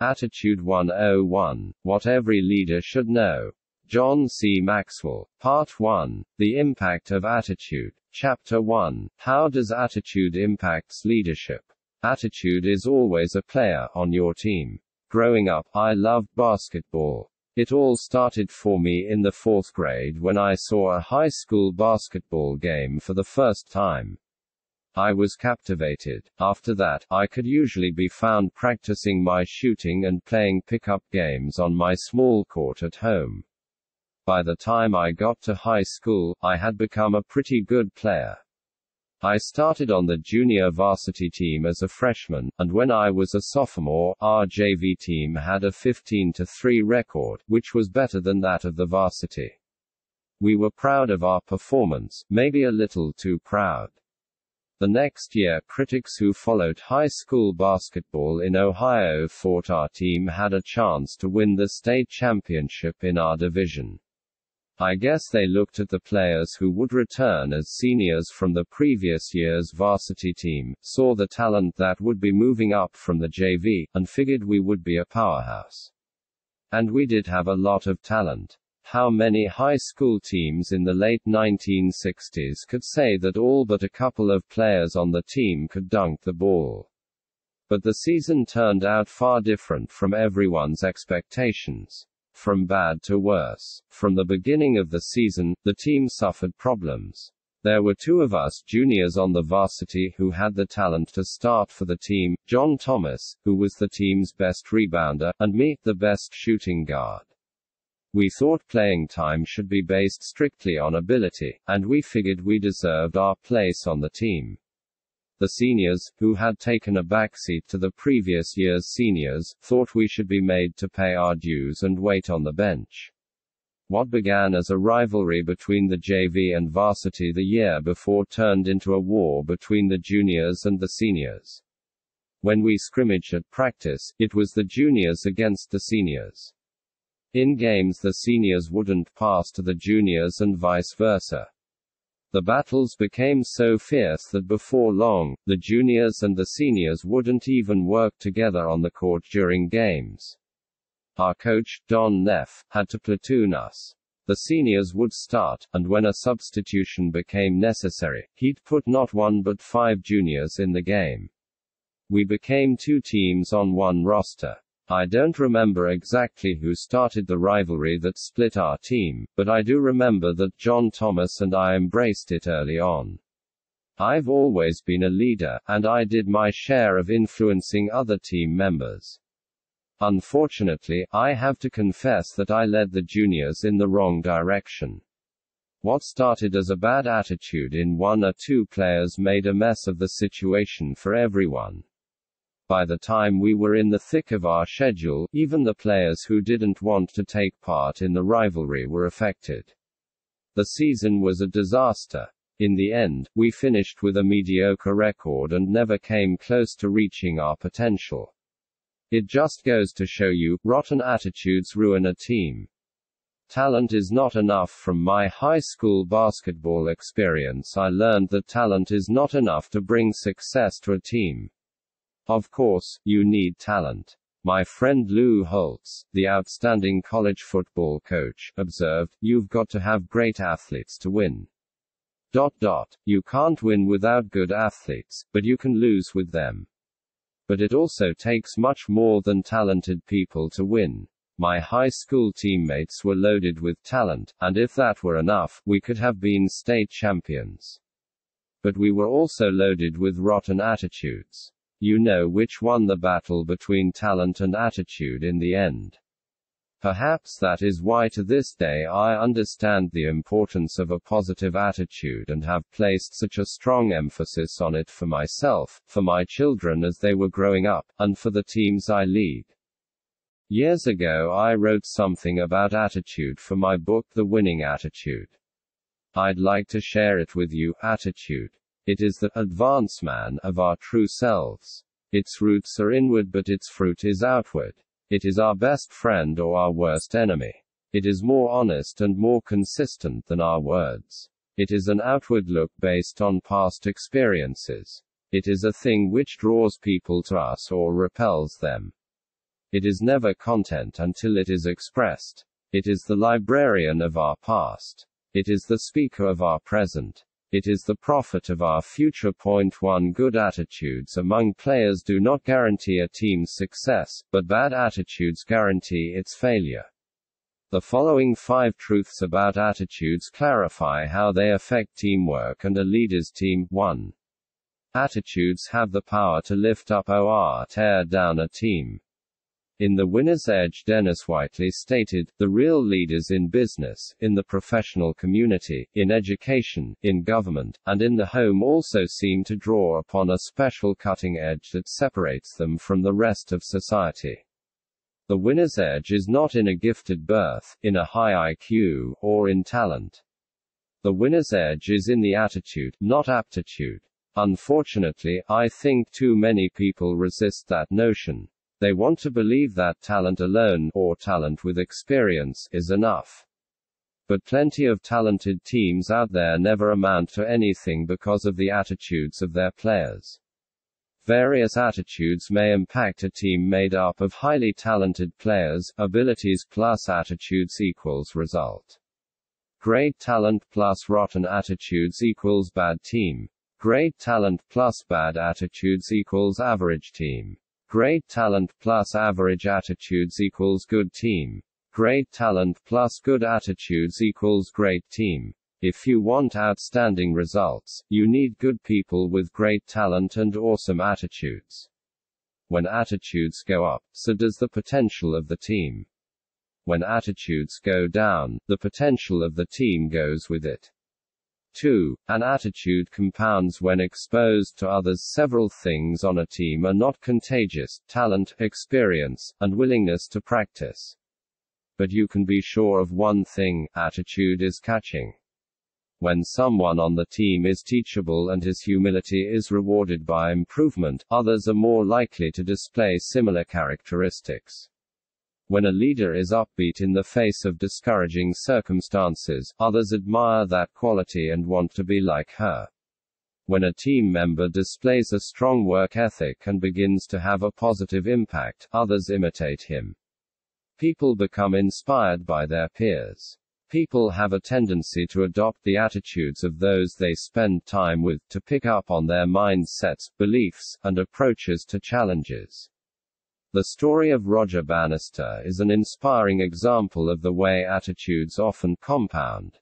Attitude 101 What Every Leader Should Know. John C. Maxwell. Part 1 The Impact of Attitude. Chapter 1 How Does Attitude Impacts Leadership? Attitude is always a player on your team. Growing up, I loved basketball. It all started for me in the fourth grade when I saw a high school basketball game for the first time. I was captivated. After that, I could usually be found practicing my shooting and playing pickup games on my small court at home. By the time I got to high school, I had become a pretty good player. I started on the junior varsity team as a freshman, and when I was a sophomore, our JV team had a 15 3 record, which was better than that of the varsity. We were proud of our performance, maybe a little too proud. The next year, critics who followed high school basketball in Ohio thought our team had a chance to win the state championship in our division. I guess they looked at the players who would return as seniors from the previous year's varsity team, saw the talent that would be moving up from the JV, and figured we would be a powerhouse. And we did have a lot of talent. How many high school teams in the late 1960s could say that all but a couple of players on the team could dunk the ball? But the season turned out far different from everyone's expectations. From bad to worse. From the beginning of the season, the team suffered problems. There were two of us juniors on the varsity who had the talent to start for the team John Thomas, who was the team's best rebounder, and me, the best shooting guard. We thought playing time should be based strictly on ability, and we figured we deserved our place on the team. The seniors, who had taken a backseat to the previous year's seniors, thought we should be made to pay our dues and wait on the bench. What began as a rivalry between the JV and varsity the year before turned into a war between the juniors and the seniors. When we scrimmaged at practice, it was the juniors against the seniors. In games the seniors wouldn't pass to the juniors and vice versa. The battles became so fierce that before long, the juniors and the seniors wouldn't even work together on the court during games. Our coach, Don Neff, had to platoon us. The seniors would start, and when a substitution became necessary, he'd put not one but five juniors in the game. We became two teams on one roster. I don't remember exactly who started the rivalry that split our team, but I do remember that John Thomas and I embraced it early on. I've always been a leader, and I did my share of influencing other team members. Unfortunately, I have to confess that I led the juniors in the wrong direction. What started as a bad attitude in one or two players made a mess of the situation for everyone. By the time we were in the thick of our schedule, even the players who didn't want to take part in the rivalry were affected. The season was a disaster. In the end, we finished with a mediocre record and never came close to reaching our potential. It just goes to show you, rotten attitudes ruin a team. Talent is not enough. From my high school basketball experience, I learned that talent is not enough to bring success to a team. Of course, you need talent. My friend Lou Holtz, the outstanding college football coach, observed, You've got to have great athletes to win. Dot dot. You can't win without good athletes, but you can lose with them. But it also takes much more than talented people to win. My high school teammates were loaded with talent, and if that were enough, we could have been state champions. But we were also loaded with rotten attitudes. You know which won the battle between talent and attitude in the end. Perhaps that is why to this day I understand the importance of a positive attitude and have placed such a strong emphasis on it for myself, for my children as they were growing up, and for the teams I lead. Years ago I wrote something about attitude for my book The Winning Attitude. I'd like to share it with you. Attitude. It is the advance man of our true selves. Its roots are inward, but its fruit is outward. It is our best friend or our worst enemy. It is more honest and more consistent than our words. It is an outward look based on past experiences. It is a thing which draws people to us or repels them. It is never content until it is expressed. It is the librarian of our past. It is the speaker of our present. It is the prophet of our future. Point 1 Good attitudes among players do not guarantee a team's success, but bad attitudes guarantee its failure. The following five truths about attitudes clarify how they affect teamwork and a leader's team. 1. Attitudes have the power to lift up or tear down a team. In The Winner's Edge Dennis Waitley stated, the real leaders in business, in the professional community, in education, in government, and in the home also seem to draw upon a special cutting edge that separates them from the rest of society. The winner's edge is not in a gifted birth, in a high IQ, or in talent. The winner's edge is in the attitude, not aptitude. Unfortunately, I think too many people resist that notion. They want to believe that talent alone, or talent with experience, is enough. But plenty of talented teams out there never amount to anything because of the attitudes of their players. Various attitudes may impact a team made up of highly talented players, abilities plus attitudes equals result. Great talent plus rotten attitudes equals bad team. Great talent plus bad attitudes equals average team. Great talent plus average attitudes equals good team. Great talent plus good attitudes equals great team. If you want outstanding results, you need good people with great talent and awesome attitudes. When attitudes go up, so does the potential of the team. When attitudes go down, the potential of the team goes with it. 2. An attitude compounds when exposed to others. Several things on a team are not contagious talent, experience, and willingness to practice. But you can be sure of one thing attitude is catching. When someone on the team is teachable and his humility is rewarded by improvement, others are more likely to display similar characteristics. When a leader is upbeat in the face of discouraging circumstances, others admire that quality and want to be like her. When a team member displays a strong work ethic and begins to have a positive impact, others imitate him. People become inspired by their peers. People have a tendency to adopt the attitudes of those they spend time with, to pick up on their mindsets, beliefs, and approaches to challenges. The story of Roger Bannister is an inspiring example of the way attitudes often compound.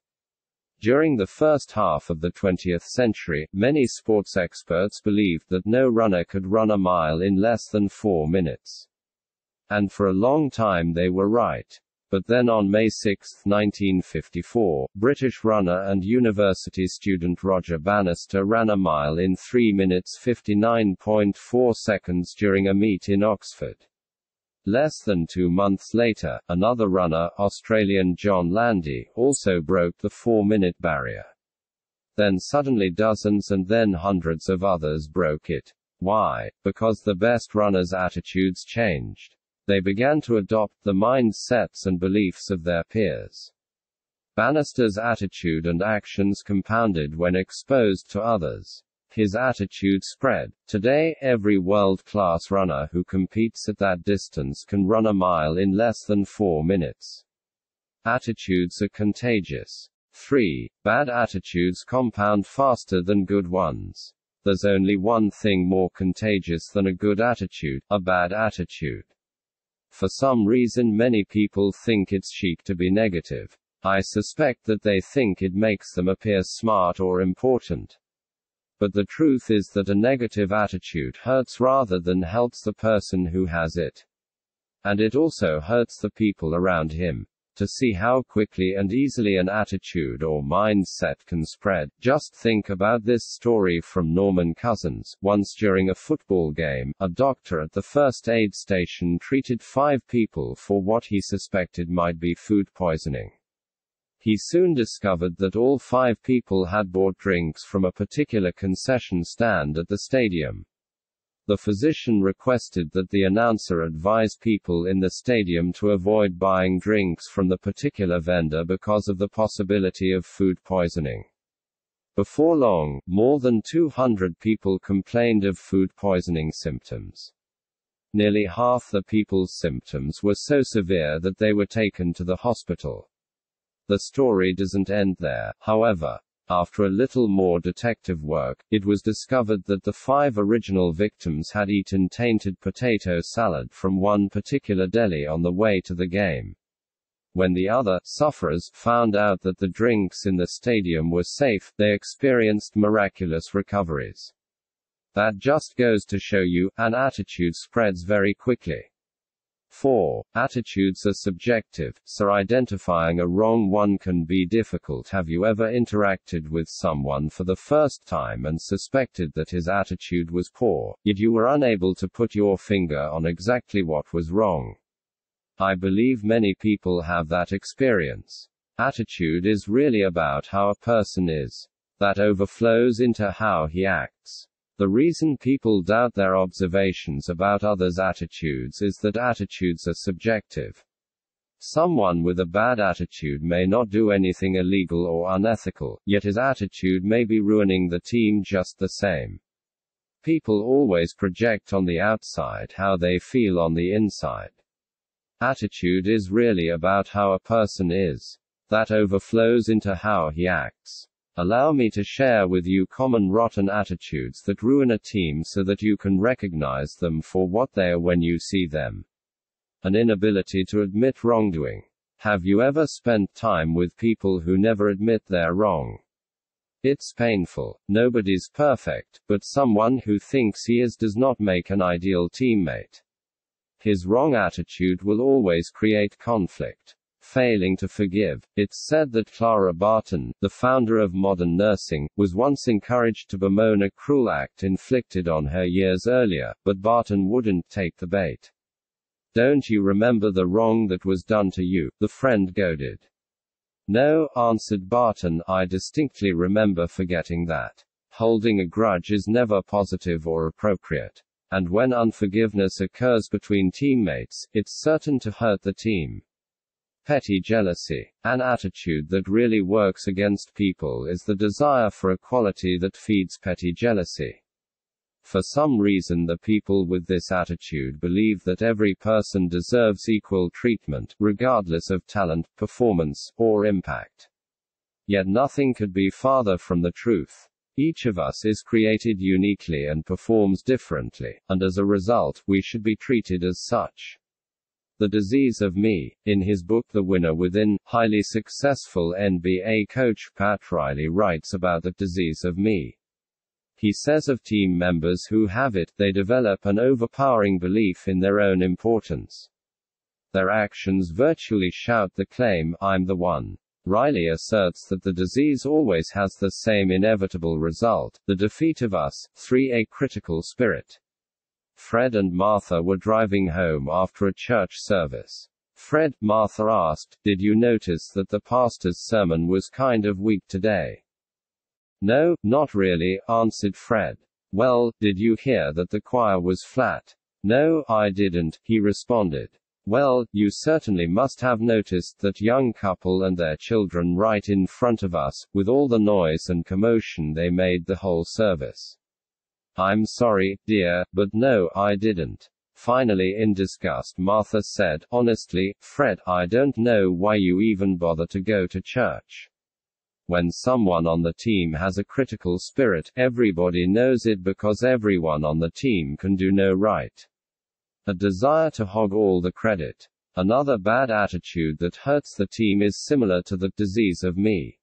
During the first half of the 20th century, many sports experts believed that no runner could run a mile in less than four minutes. And for a long time they were right. But then on May 6, 1954, British runner and university student Roger Bannister ran a mile in 3 minutes 59.4 seconds during a meet in Oxford. Less than two months later, another runner, Australian John Landy, also broke the four-minute barrier. Then suddenly dozens and then hundreds of others broke it. Why? Because the best runners' attitudes changed. They began to adopt the mindsets and beliefs of their peers. Bannister's attitude and actions compounded when exposed to others. His attitude spread. Today, every world class runner who competes at that distance can run a mile in less than four minutes. Attitudes are contagious. 3. Bad attitudes compound faster than good ones. There's only one thing more contagious than a good attitude a bad attitude. For some reason many people think it's chic to be negative. I suspect that they think it makes them appear smart or important. But the truth is that a negative attitude hurts rather than helps the person who has it. And it also hurts the people around him. To see how quickly and easily an attitude or mindset can spread, just think about this story from Norman Cousins. Once during a football game, a doctor at the first aid station treated five people for what he suspected might be food poisoning. He soon discovered that all five people had bought drinks from a particular concession stand at the stadium. The physician requested that the announcer advise people in the stadium to avoid buying drinks from the particular vendor because of the possibility of food poisoning. Before long, more than 200 people complained of food poisoning symptoms. Nearly half the people's symptoms were so severe that they were taken to the hospital. The story doesn't end there, however. After a little more detective work, it was discovered that the five original victims had eaten tainted potato salad from one particular deli on the way to the game. When the other sufferers found out that the drinks in the stadium were safe, they experienced miraculous recoveries. That just goes to show you, an attitude spreads very quickly. 4. Attitudes are subjective, so identifying a wrong one can be difficult. Have you ever interacted with someone for the first time and suspected that his attitude was poor, yet you were unable to put your finger on exactly what was wrong? I believe many people have that experience. Attitude is really about how a person is. That overflows into how he acts. The reason people doubt their observations about others' attitudes is that attitudes are subjective. Someone with a bad attitude may not do anything illegal or unethical, yet his attitude may be ruining the team just the same. People always project on the outside how they feel on the inside. Attitude is really about how a person is. That overflows into how he acts. Allow me to share with you common rotten attitudes that ruin a team so that you can recognize them for what they are when you see them. An inability to admit wrongdoing. Have you ever spent time with people who never admit they're wrong? It's painful. Nobody's perfect, but someone who thinks he is does not make an ideal teammate. His wrong attitude will always create conflict failing to forgive. It's said that Clara Barton, the founder of modern nursing, was once encouraged to bemoan a cruel act inflicted on her years earlier, but Barton wouldn't take the bait. Don't you remember the wrong that was done to you? The friend goaded. No, answered Barton, I distinctly remember forgetting that. Holding a grudge is never positive or appropriate. And when unforgiveness occurs between teammates, it's certain to hurt the team. Petty jealousy. An attitude that really works against people is the desire for equality that feeds petty jealousy. For some reason the people with this attitude believe that every person deserves equal treatment, regardless of talent, performance, or impact. Yet nothing could be farther from the truth. Each of us is created uniquely and performs differently, and as a result, we should be treated as such. The Disease of Me. In his book The Winner Within, highly successful NBA coach Pat Riley writes about the disease of me. He says of team members who have it, they develop an overpowering belief in their own importance. Their actions virtually shout the claim, I'm the one. Riley asserts that the disease always has the same inevitable result, the defeat of us, 3 a critical spirit. Fred and Martha were driving home after a church service. Fred, Martha asked, Did you notice that the pastor's sermon was kind of weak today? No, not really, answered Fred. Well, did you hear that the choir was flat? No, I didn't, he responded. Well, you certainly must have noticed that young couple and their children right in front of us, with all the noise and commotion they made the whole service. I'm sorry, dear, but no, I didn't. Finally, in disgust, Martha said, Honestly, Fred, I don't know why you even bother to go to church. When someone on the team has a critical spirit, everybody knows it because everyone on the team can do no right. A desire to hog all the credit. Another bad attitude that hurts the team is similar to the disease of me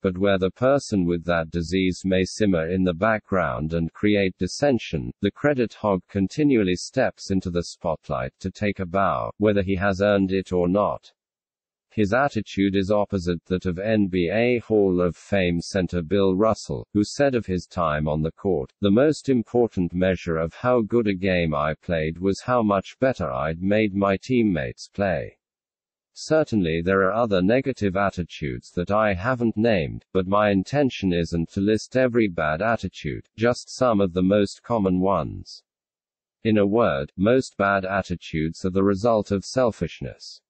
but where the person with that disease may simmer in the background and create dissension, the credit hog continually steps into the spotlight to take a bow, whether he has earned it or not. His attitude is opposite that of NBA Hall of Fame center Bill Russell, who said of his time on the court, the most important measure of how good a game I played was how much better I'd made my teammates play. Certainly there are other negative attitudes that I haven't named, but my intention isn't to list every bad attitude, just some of the most common ones. In a word, most bad attitudes are the result of selfishness.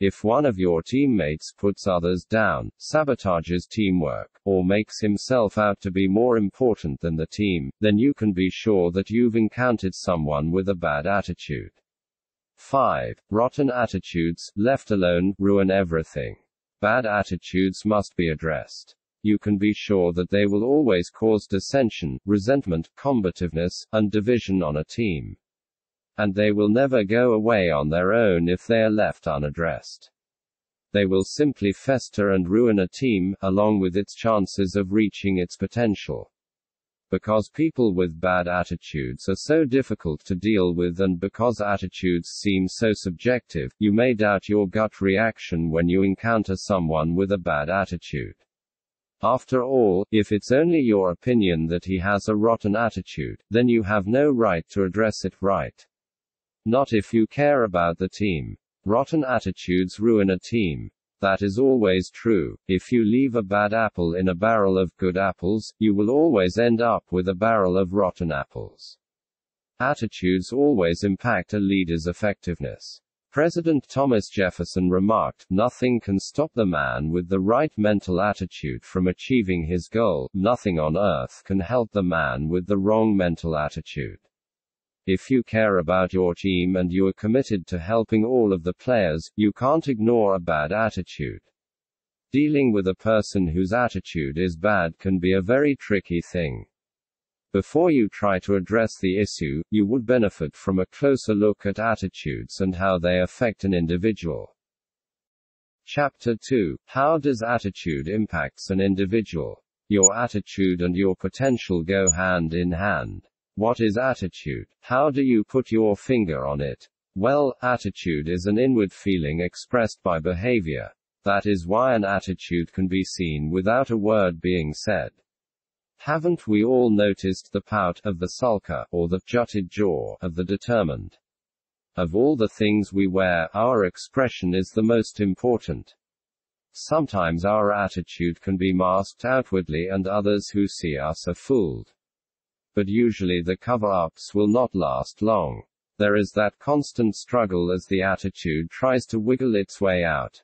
If one of your teammates puts others down, sabotages teamwork, or makes himself out to be more important than the team, then you can be sure that you've encountered someone with a bad attitude. 5. Rotten attitudes, left alone, ruin everything. Bad attitudes must be addressed. You can be sure that they will always cause dissension, resentment, combativeness, and division on a team and they will never go away on their own if they are left unaddressed. They will simply fester and ruin a team, along with its chances of reaching its potential. Because people with bad attitudes are so difficult to deal with and because attitudes seem so subjective, you may doubt your gut reaction when you encounter someone with a bad attitude. After all, if it's only your opinion that he has a rotten attitude, then you have no right to address it right. Not if you care about the team. Rotten attitudes ruin a team. That is always true. If you leave a bad apple in a barrel of good apples, you will always end up with a barrel of rotten apples. Attitudes always impact a leader's effectiveness. President Thomas Jefferson remarked, Nothing can stop the man with the right mental attitude from achieving his goal, nothing on earth can help the man with the wrong mental attitude. If you care about your team and you are committed to helping all of the players, you can't ignore a bad attitude. Dealing with a person whose attitude is bad can be a very tricky thing. Before you try to address the issue, you would benefit from a closer look at attitudes and how they affect an individual. Chapter 2 How does attitude impacts an individual? Your attitude and your potential go hand in hand. What is attitude? How do you put your finger on it? Well, attitude is an inward feeling expressed by behavior. That is why an attitude can be seen without a word being said. Haven't we all noticed the pout of the sulker, or the jutted jaw of the determined? Of all the things we wear, our expression is the most important. Sometimes our attitude can be masked outwardly and others who see us are fooled but usually the cover-ups will not last long. There is that constant struggle as the attitude tries to wiggle its way out.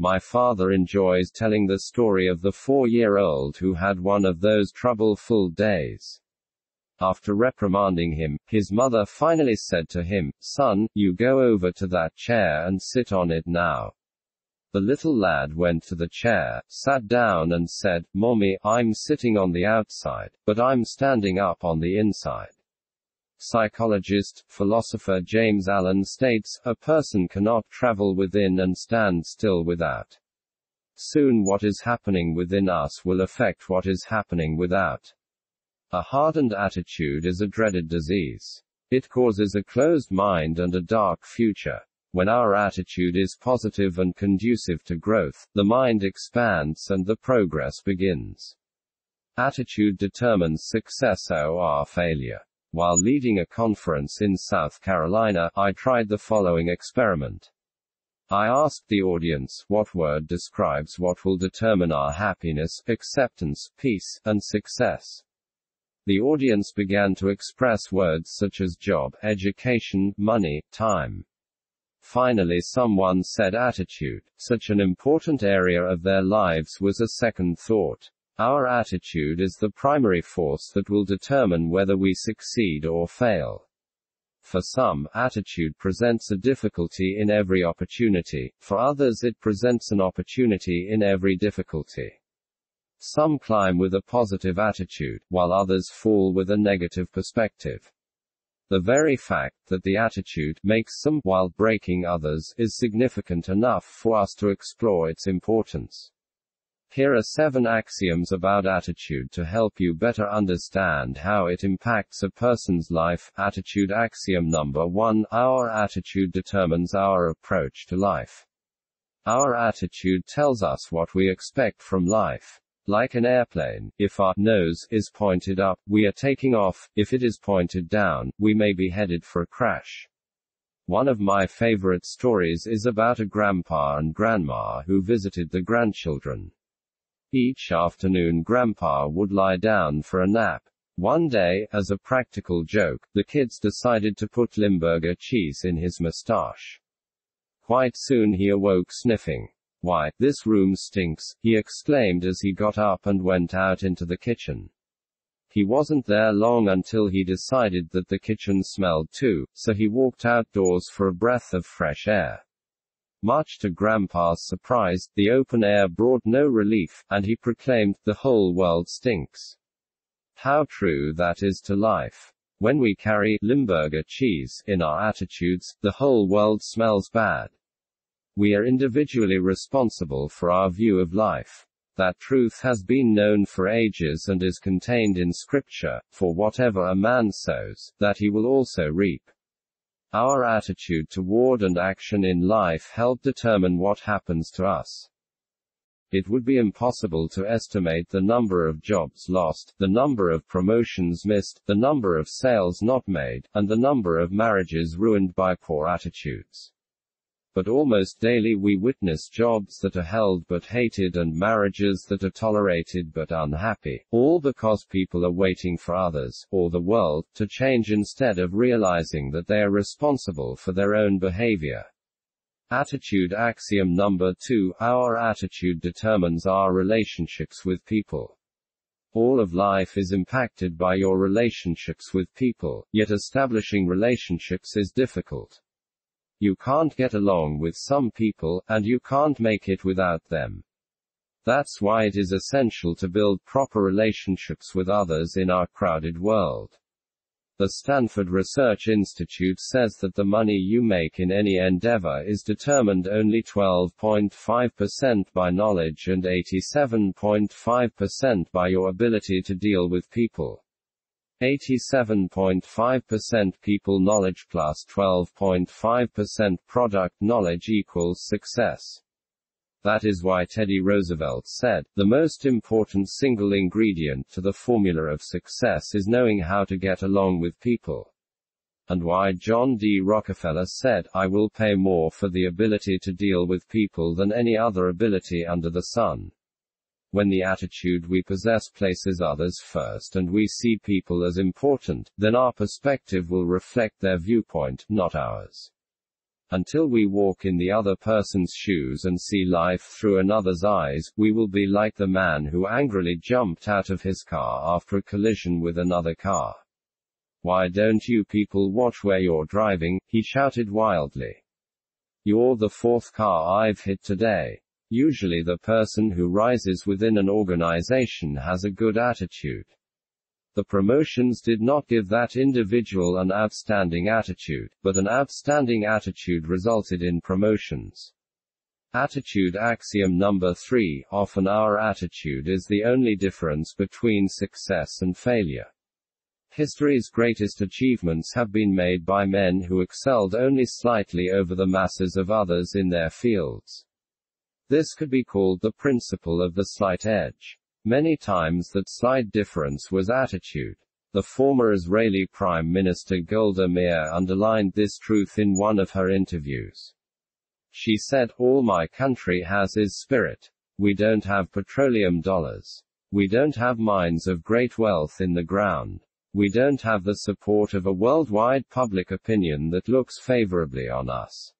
My father enjoys telling the story of the four-year-old who had one of those trouble-full days. After reprimanding him, his mother finally said to him, Son, you go over to that chair and sit on it now. The little lad went to the chair, sat down and said, Mommy, I'm sitting on the outside, but I'm standing up on the inside. Psychologist, philosopher James Allen states, a person cannot travel within and stand still without. Soon what is happening within us will affect what is happening without. A hardened attitude is a dreaded disease. It causes a closed mind and a dark future. When our attitude is positive and conducive to growth, the mind expands and the progress begins. Attitude determines success or failure. While leading a conference in South Carolina, I tried the following experiment. I asked the audience, what word describes what will determine our happiness, acceptance, peace, and success? The audience began to express words such as job, education, money, time. Finally someone said attitude. Such an important area of their lives was a second thought. Our attitude is the primary force that will determine whether we succeed or fail. For some, attitude presents a difficulty in every opportunity, for others it presents an opportunity in every difficulty. Some climb with a positive attitude, while others fall with a negative perspective. The very fact that the attitude makes some while breaking others is significant enough for us to explore its importance. Here are seven axioms about attitude to help you better understand how it impacts a person's life. Attitude Axiom number one Our attitude determines our approach to life. Our attitude tells us what we expect from life. Like an airplane, if our nose is pointed up, we are taking off, if it is pointed down, we may be headed for a crash. One of my favorite stories is about a grandpa and grandma who visited the grandchildren. Each afternoon grandpa would lie down for a nap. One day, as a practical joke, the kids decided to put Limburger cheese in his mustache. Quite soon he awoke sniffing. Why, this room stinks, he exclaimed as he got up and went out into the kitchen. He wasn't there long until he decided that the kitchen smelled too, so he walked outdoors for a breath of fresh air. Much to Grandpa's surprise, the open air brought no relief, and he proclaimed, the whole world stinks. How true that is to life. When we carry Limburger cheese in our attitudes, the whole world smells bad. We are individually responsible for our view of life. That truth has been known for ages and is contained in Scripture, for whatever a man sows, that he will also reap. Our attitude toward and action in life help determine what happens to us. It would be impossible to estimate the number of jobs lost, the number of promotions missed, the number of sales not made, and the number of marriages ruined by poor attitudes. But almost daily we witness jobs that are held but hated and marriages that are tolerated but unhappy, all because people are waiting for others, or the world, to change instead of realizing that they are responsible for their own behavior. Attitude axiom number two Our attitude determines our relationships with people. All of life is impacted by your relationships with people, yet establishing relationships is difficult. You can't get along with some people, and you can't make it without them. That's why it is essential to build proper relationships with others in our crowded world. The Stanford Research Institute says that the money you make in any endeavor is determined only 12.5% by knowledge and 87.5% by your ability to deal with people. 87.5% people knowledge plus 12.5% product knowledge equals success. That is why Teddy Roosevelt said, the most important single ingredient to the formula of success is knowing how to get along with people. And why John D. Rockefeller said, I will pay more for the ability to deal with people than any other ability under the sun. When the attitude we possess places others first and we see people as important, then our perspective will reflect their viewpoint, not ours. Until we walk in the other person's shoes and see life through another's eyes, we will be like the man who angrily jumped out of his car after a collision with another car. Why don't you people watch where you're driving? he shouted wildly. You're the fourth car I've hit today. Usually the person who rises within an organization has a good attitude. The promotions did not give that individual an outstanding attitude, but an outstanding attitude resulted in promotions. Attitude axiom number three Often our attitude is the only difference between success and failure. History's greatest achievements have been made by men who excelled only slightly over the masses of others in their fields. This could be called the principle of the slight edge. Many times that slight difference was attitude. The former Israeli Prime Minister Golda Meir underlined this truth in one of her interviews. She said, All my country has is spirit. We don't have petroleum dollars. We don't have mines of great wealth in the ground. We don't have the support of a worldwide public opinion that looks favorably on us.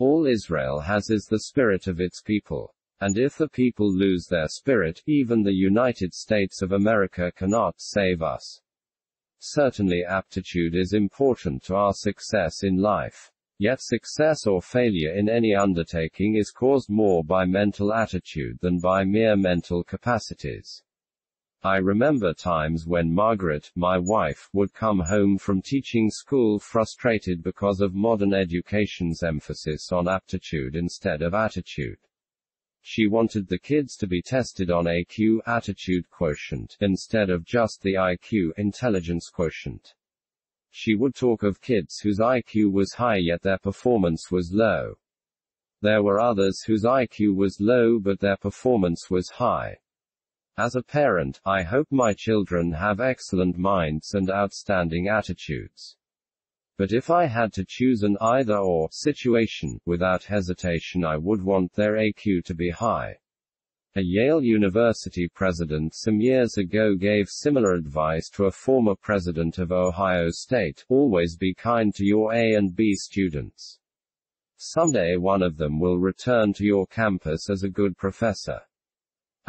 All Israel has is the spirit of its people. And if the people lose their spirit, even the United States of America cannot save us. Certainly aptitude is important to our success in life. Yet success or failure in any undertaking is caused more by mental attitude than by mere mental capacities. I remember times when Margaret, my wife, would come home from teaching school frustrated because of modern education's emphasis on aptitude instead of attitude. She wanted the kids to be tested on AQ attitude quotient instead of just the IQ intelligence quotient. She would talk of kids whose IQ was high yet their performance was low. There were others whose IQ was low but their performance was high. As a parent, I hope my children have excellent minds and outstanding attitudes. But if I had to choose an either or situation, without hesitation I would want their AQ to be high. A Yale University president some years ago gave similar advice to a former president of Ohio State always be kind to your A and B students. Someday one of them will return to your campus as a good professor.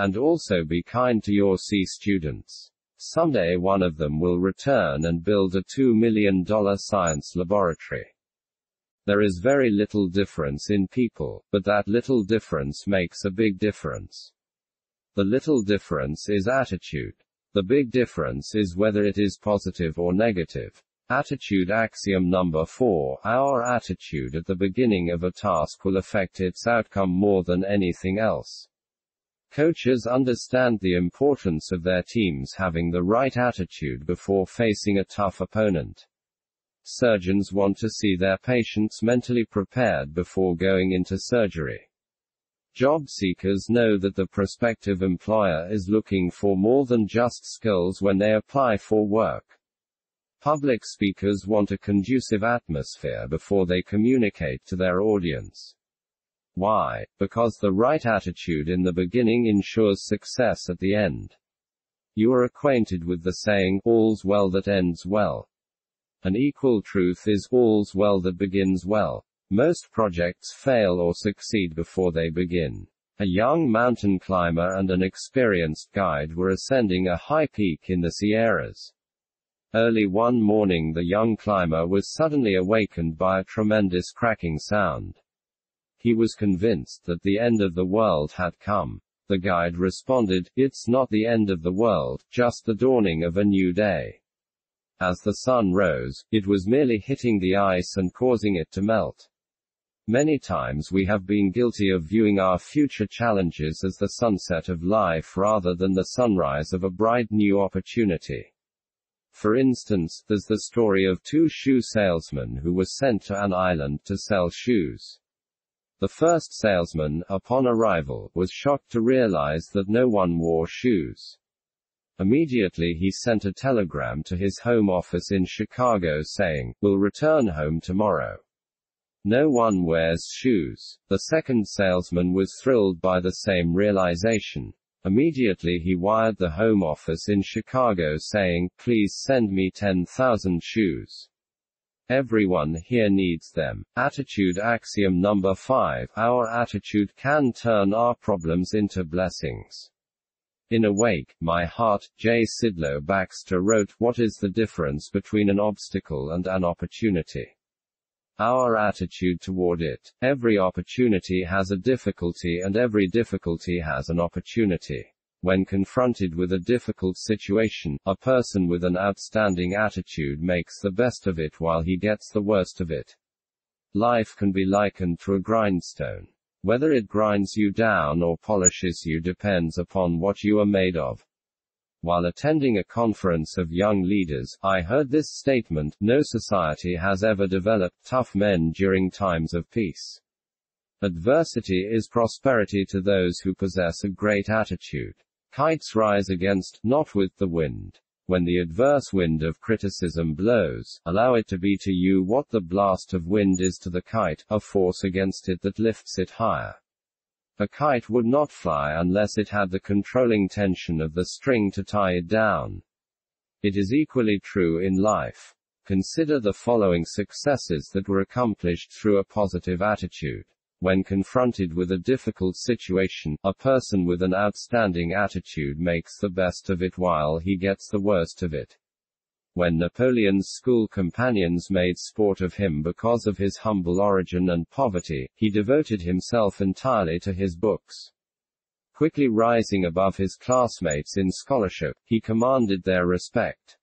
And also be kind to your C students. Someday one of them will return and build a $2 million science laboratory. There is very little difference in people, but that little difference makes a big difference. The little difference is attitude. The big difference is whether it is positive or negative. Attitude axiom number 4 Our attitude at the beginning of a task will affect its outcome more than anything else. Coaches understand the importance of their teams having the right attitude before facing a tough opponent. Surgeons want to see their patients mentally prepared before going into surgery. Job seekers know that the prospective employer is looking for more than just skills when they apply for work. Public speakers want a conducive atmosphere before they communicate to their audience. Why? Because the right attitude in the beginning ensures success at the end. You are acquainted with the saying, all's well that ends well. An equal truth is, all's well that begins well. Most projects fail or succeed before they begin. A young mountain climber and an experienced guide were ascending a high peak in the Sierras. Early one morning the young climber was suddenly awakened by a tremendous cracking sound. He was convinced that the end of the world had come. The guide responded, It's not the end of the world, just the dawning of a new day. As the sun rose, it was merely hitting the ice and causing it to melt. Many times we have been guilty of viewing our future challenges as the sunset of life rather than the sunrise of a bright new opportunity. For instance, there's the story of two shoe salesmen who were sent to an island to sell shoes. The first salesman, upon arrival, was shocked to realize that no one wore shoes. Immediately he sent a telegram to his home office in Chicago saying, Will return home tomorrow. No one wears shoes. The second salesman was thrilled by the same realization. Immediately he wired the Home Office in Chicago saying, please send me 10,000 shoes. Everyone here needs them. Attitude axiom number 5 Our attitude can turn our problems into blessings. In Awake, My Heart, J. Sidlow Baxter wrote, What is the difference between an obstacle and an opportunity? Our attitude toward it. Every opportunity has a difficulty and every difficulty has an opportunity. When confronted with a difficult situation, a person with an outstanding attitude makes the best of it while he gets the worst of it. Life can be likened to a grindstone. Whether it grinds you down or polishes you depends upon what you are made of. While attending a conference of young leaders, I heard this statement, no society has ever developed tough men during times of peace. Adversity is prosperity to those who possess a great attitude. Kites rise against, not with the wind. When the adverse wind of criticism blows, allow it to be to you what the blast of wind is to the kite, a force against it that lifts it higher. A kite would not fly unless it had the controlling tension of the string to tie it down. It is equally true in life. Consider the following successes that were accomplished through a positive attitude. When confronted with a difficult situation, a person with an outstanding attitude makes the best of it while he gets the worst of it. When Napoleon's school companions made sport of him because of his humble origin and poverty, he devoted himself entirely to his books. Quickly rising above his classmates in scholarship, he commanded their respect.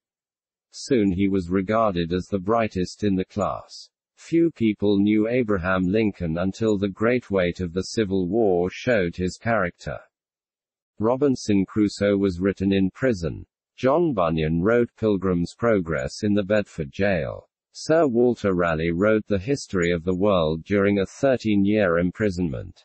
Soon he was regarded as the brightest in the class. Few people knew Abraham Lincoln until the great weight of the Civil War showed his character. Robinson Crusoe was written in prison. John Bunyan wrote Pilgrim's Progress in the Bedford jail. Sir Walter Raleigh wrote the history of the world during a 13-year imprisonment.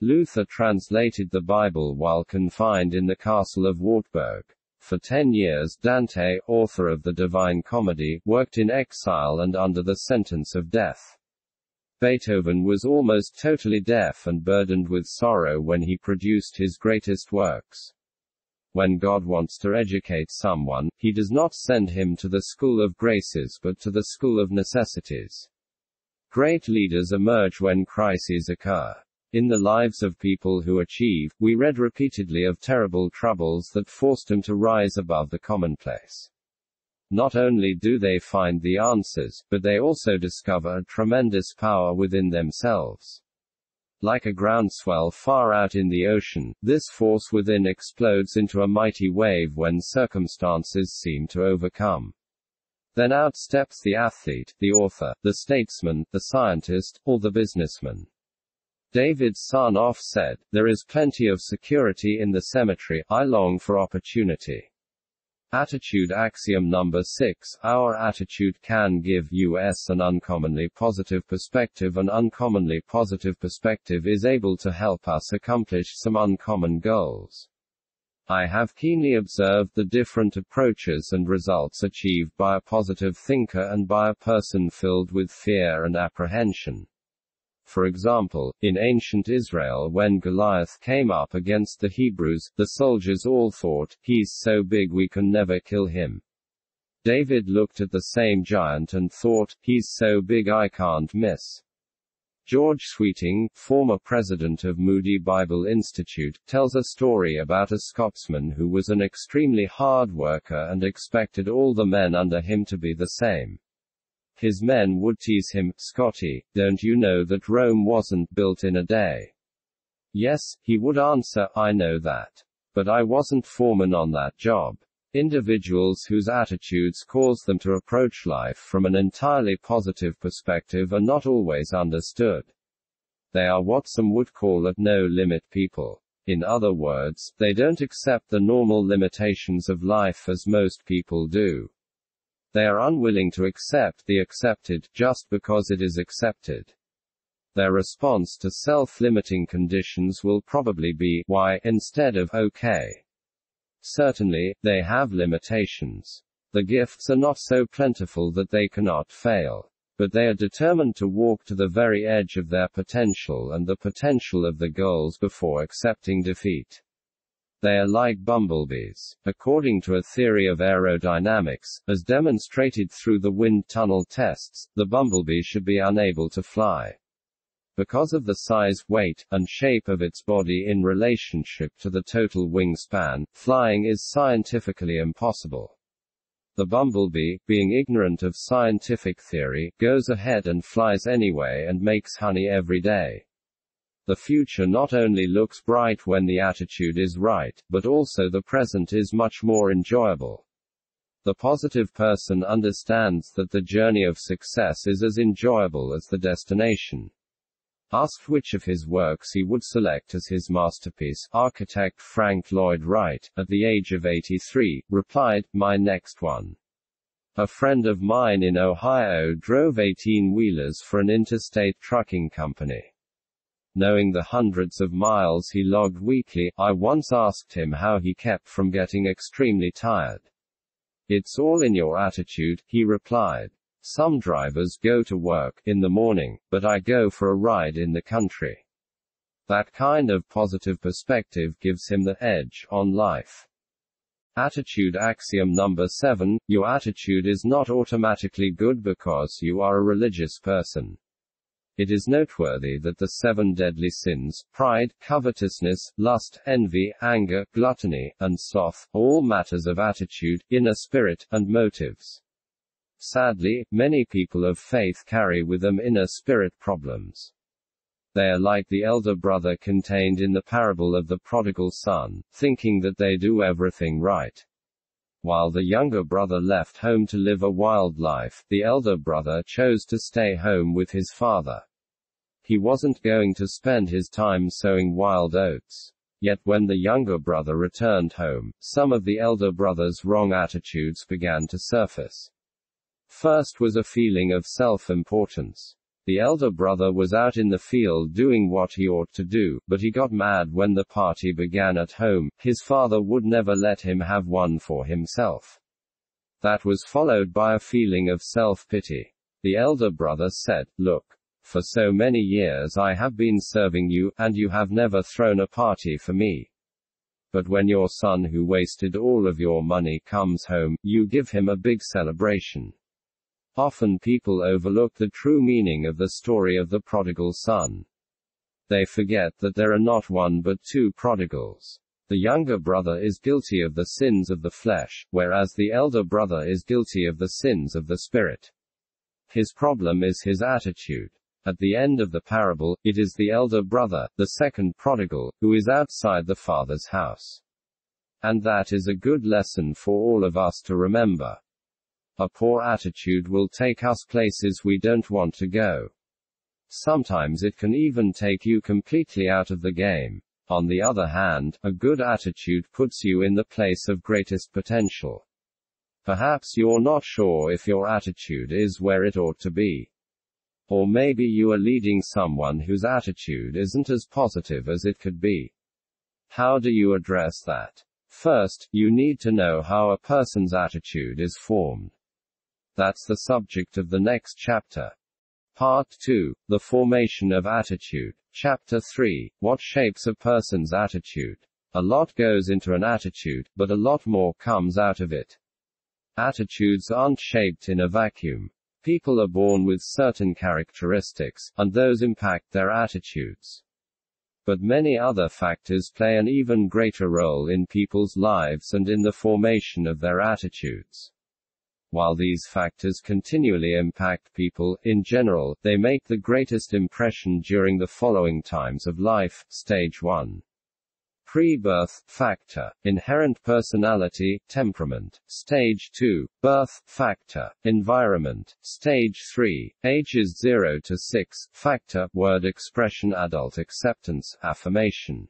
Luther translated the Bible while confined in the castle of Wartburg. For ten years Dante, author of the Divine Comedy, worked in exile and under the sentence of death. Beethoven was almost totally deaf and burdened with sorrow when he produced his greatest works. When God wants to educate someone, he does not send him to the school of graces but to the school of necessities. Great leaders emerge when crises occur. In the lives of people who achieve, we read repeatedly of terrible troubles that forced them to rise above the commonplace. Not only do they find the answers, but they also discover a tremendous power within themselves. Like a groundswell far out in the ocean, this force within explodes into a mighty wave when circumstances seem to overcome. Then out steps the athlete, the author, the statesman, the scientist, or the businessman. David Sarnoff said, There is plenty of security in the cemetery, I long for opportunity. Attitude axiom number 6 Our attitude can give us an uncommonly positive perspective. An uncommonly positive perspective is able to help us accomplish some uncommon goals. I have keenly observed the different approaches and results achieved by a positive thinker and by a person filled with fear and apprehension. For example, in ancient Israel when Goliath came up against the Hebrews, the soldiers all thought, he's so big we can never kill him. David looked at the same giant and thought, he's so big I can't miss. George Sweeting, former president of Moody Bible Institute, tells a story about a Scotsman who was an extremely hard worker and expected all the men under him to be the same. His men would tease him, Scotty, don't you know that Rome wasn't built in a day? Yes, he would answer, I know that. But I wasn't foreman on that job. Individuals whose attitudes cause them to approach life from an entirely positive perspective are not always understood. They are what some would call at no limit people. In other words, they don't accept the normal limitations of life as most people do. They are unwilling to accept the accepted, just because it is accepted. Their response to self-limiting conditions will probably be, why, instead of, okay. Certainly, they have limitations. The gifts are not so plentiful that they cannot fail. But they are determined to walk to the very edge of their potential and the potential of the goals before accepting defeat. They are like bumblebees. According to a theory of aerodynamics, as demonstrated through the wind tunnel tests, the bumblebee should be unable to fly. Because of the size, weight, and shape of its body in relationship to the total wingspan, flying is scientifically impossible. The bumblebee, being ignorant of scientific theory, goes ahead and flies anyway and makes honey every day. The future not only looks bright when the attitude is right, but also the present is much more enjoyable. The positive person understands that the journey of success is as enjoyable as the destination. Asked which of his works he would select as his masterpiece, architect Frank Lloyd Wright, at the age of 83, replied, My next one. A friend of mine in Ohio drove 18 wheelers for an interstate trucking company. Knowing the hundreds of miles he logged weekly, I once asked him how he kept from getting extremely tired. It's all in your attitude, he replied. Some drivers go to work in the morning, but I go for a ride in the country. That kind of positive perspective gives him the edge on life. Attitude axiom number 7 Your attitude is not automatically good because you are a religious person. It is noteworthy that the seven deadly sins, pride, covetousness, lust, envy, anger, gluttony, and sloth, are all matters of attitude, inner spirit, and motives. Sadly, many people of faith carry with them inner spirit problems. They are like the elder brother contained in the parable of the prodigal son, thinking that they do everything right. While the younger brother left home to live a wild life, the elder brother chose to stay home with his father. He wasn't going to spend his time sowing wild oats. Yet when the younger brother returned home, some of the elder brother's wrong attitudes began to surface. First was a feeling of self-importance. The elder brother was out in the field doing what he ought to do, but he got mad when the party began at home. His father would never let him have one for himself. That was followed by a feeling of self-pity. The elder brother said, Look, for so many years I have been serving you, and you have never thrown a party for me. But when your son who wasted all of your money comes home, you give him a big celebration. Often people overlook the true meaning of the story of the prodigal son. They forget that there are not one but two prodigals. The younger brother is guilty of the sins of the flesh, whereas the elder brother is guilty of the sins of the spirit. His problem is his attitude. At the end of the parable, it is the elder brother, the second prodigal, who is outside the father's house. And that is a good lesson for all of us to remember. A poor attitude will take us places we don't want to go. Sometimes it can even take you completely out of the game. On the other hand, a good attitude puts you in the place of greatest potential. Perhaps you're not sure if your attitude is where it ought to be. Or maybe you are leading someone whose attitude isn't as positive as it could be. How do you address that? First, you need to know how a person's attitude is formed. That's the subject of the next chapter. Part 2 The Formation of Attitude. Chapter 3 What Shapes a Person's Attitude. A lot goes into an attitude, but a lot more comes out of it. Attitudes aren't shaped in a vacuum. People are born with certain characteristics, and those impact their attitudes. But many other factors play an even greater role in people's lives and in the formation of their attitudes. While these factors continually impact people, in general, they make the greatest impression during the following times of life. Stage 1. Pre-birth, factor, inherent personality, temperament. Stage 2, birth, factor, environment. Stage 3, ages 0 to 6, factor, word expression. Adult acceptance, affirmation.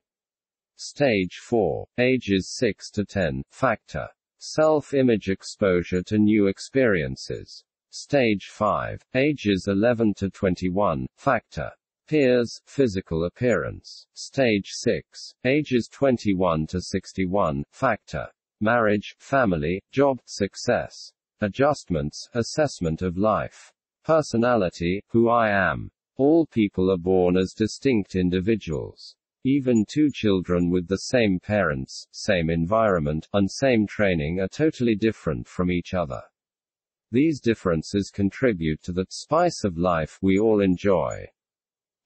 Stage 4, ages 6 to 10, factor, Self-image exposure to new experiences. Stage 5, ages 11 to 21, factor. Peers, physical appearance. Stage 6, ages 21 to 61, factor. Marriage, family, job, success. Adjustments, assessment of life. Personality, who I am. All people are born as distinct individuals. Even two children with the same parents, same environment, and same training are totally different from each other. These differences contribute to the spice of life we all enjoy.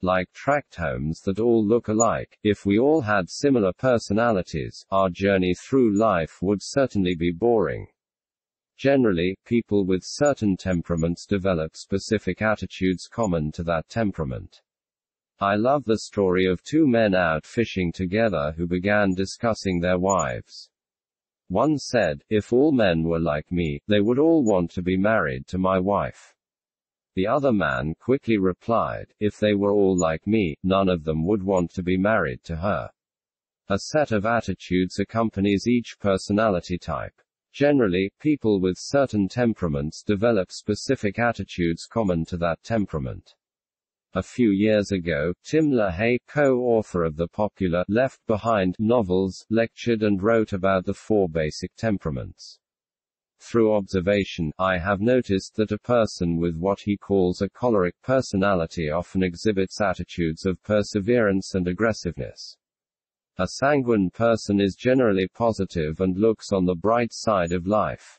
Like tract homes that all look alike, if we all had similar personalities, our journey through life would certainly be boring. Generally, people with certain temperaments develop specific attitudes common to that temperament. I love the story of two men out fishing together who began discussing their wives. One said, If all men were like me, they would all want to be married to my wife. The other man quickly replied, If they were all like me, none of them would want to be married to her. A set of attitudes accompanies each personality type. Generally, people with certain temperaments develop specific attitudes common to that temperament. A few years ago, Tim LaHaye, co-author of the popular Left Behind novels, lectured and wrote about the four basic temperaments. Through observation, I have noticed that a person with what he calls a choleric personality often exhibits attitudes of perseverance and aggressiveness. A sanguine person is generally positive and looks on the bright side of life.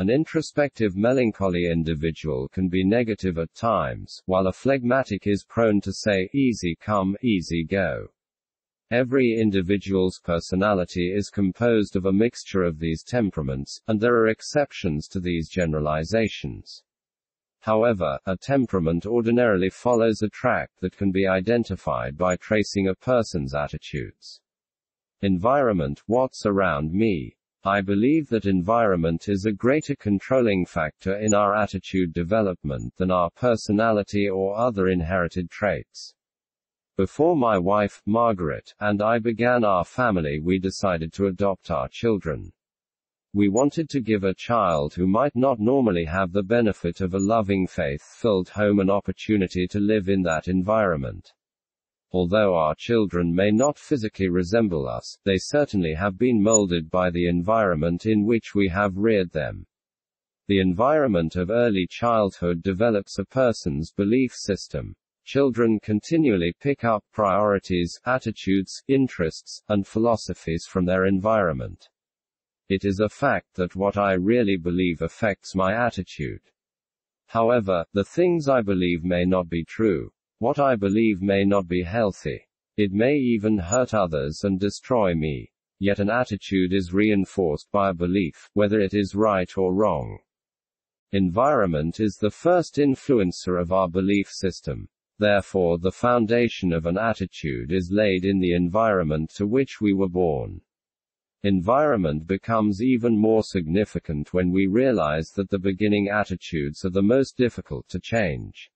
An introspective melancholy individual can be negative at times, while a phlegmatic is prone to say, easy come, easy go. Every individual's personality is composed of a mixture of these temperaments, and there are exceptions to these generalizations. However, a temperament ordinarily follows a track that can be identified by tracing a person's attitudes. Environment, what's around me, I believe that environment is a greater controlling factor in our attitude development than our personality or other inherited traits. Before my wife, Margaret, and I began our family, we decided to adopt our children. We wanted to give a child who might not normally have the benefit of a loving faith filled home an opportunity to live in that environment. Although our children may not physically resemble us, they certainly have been molded by the environment in which we have reared them. The environment of early childhood develops a person's belief system. Children continually pick up priorities, attitudes, interests, and philosophies from their environment. It is a fact that what I really believe affects my attitude. However, the things I believe may not be true. What I believe may not be healthy. It may even hurt others and destroy me. Yet an attitude is reinforced by a belief, whether it is right or wrong. Environment is the first influencer of our belief system. Therefore, the foundation of an attitude is laid in the environment to which we were born. Environment becomes even more significant when we realize that the beginning attitudes are the most difficult to change.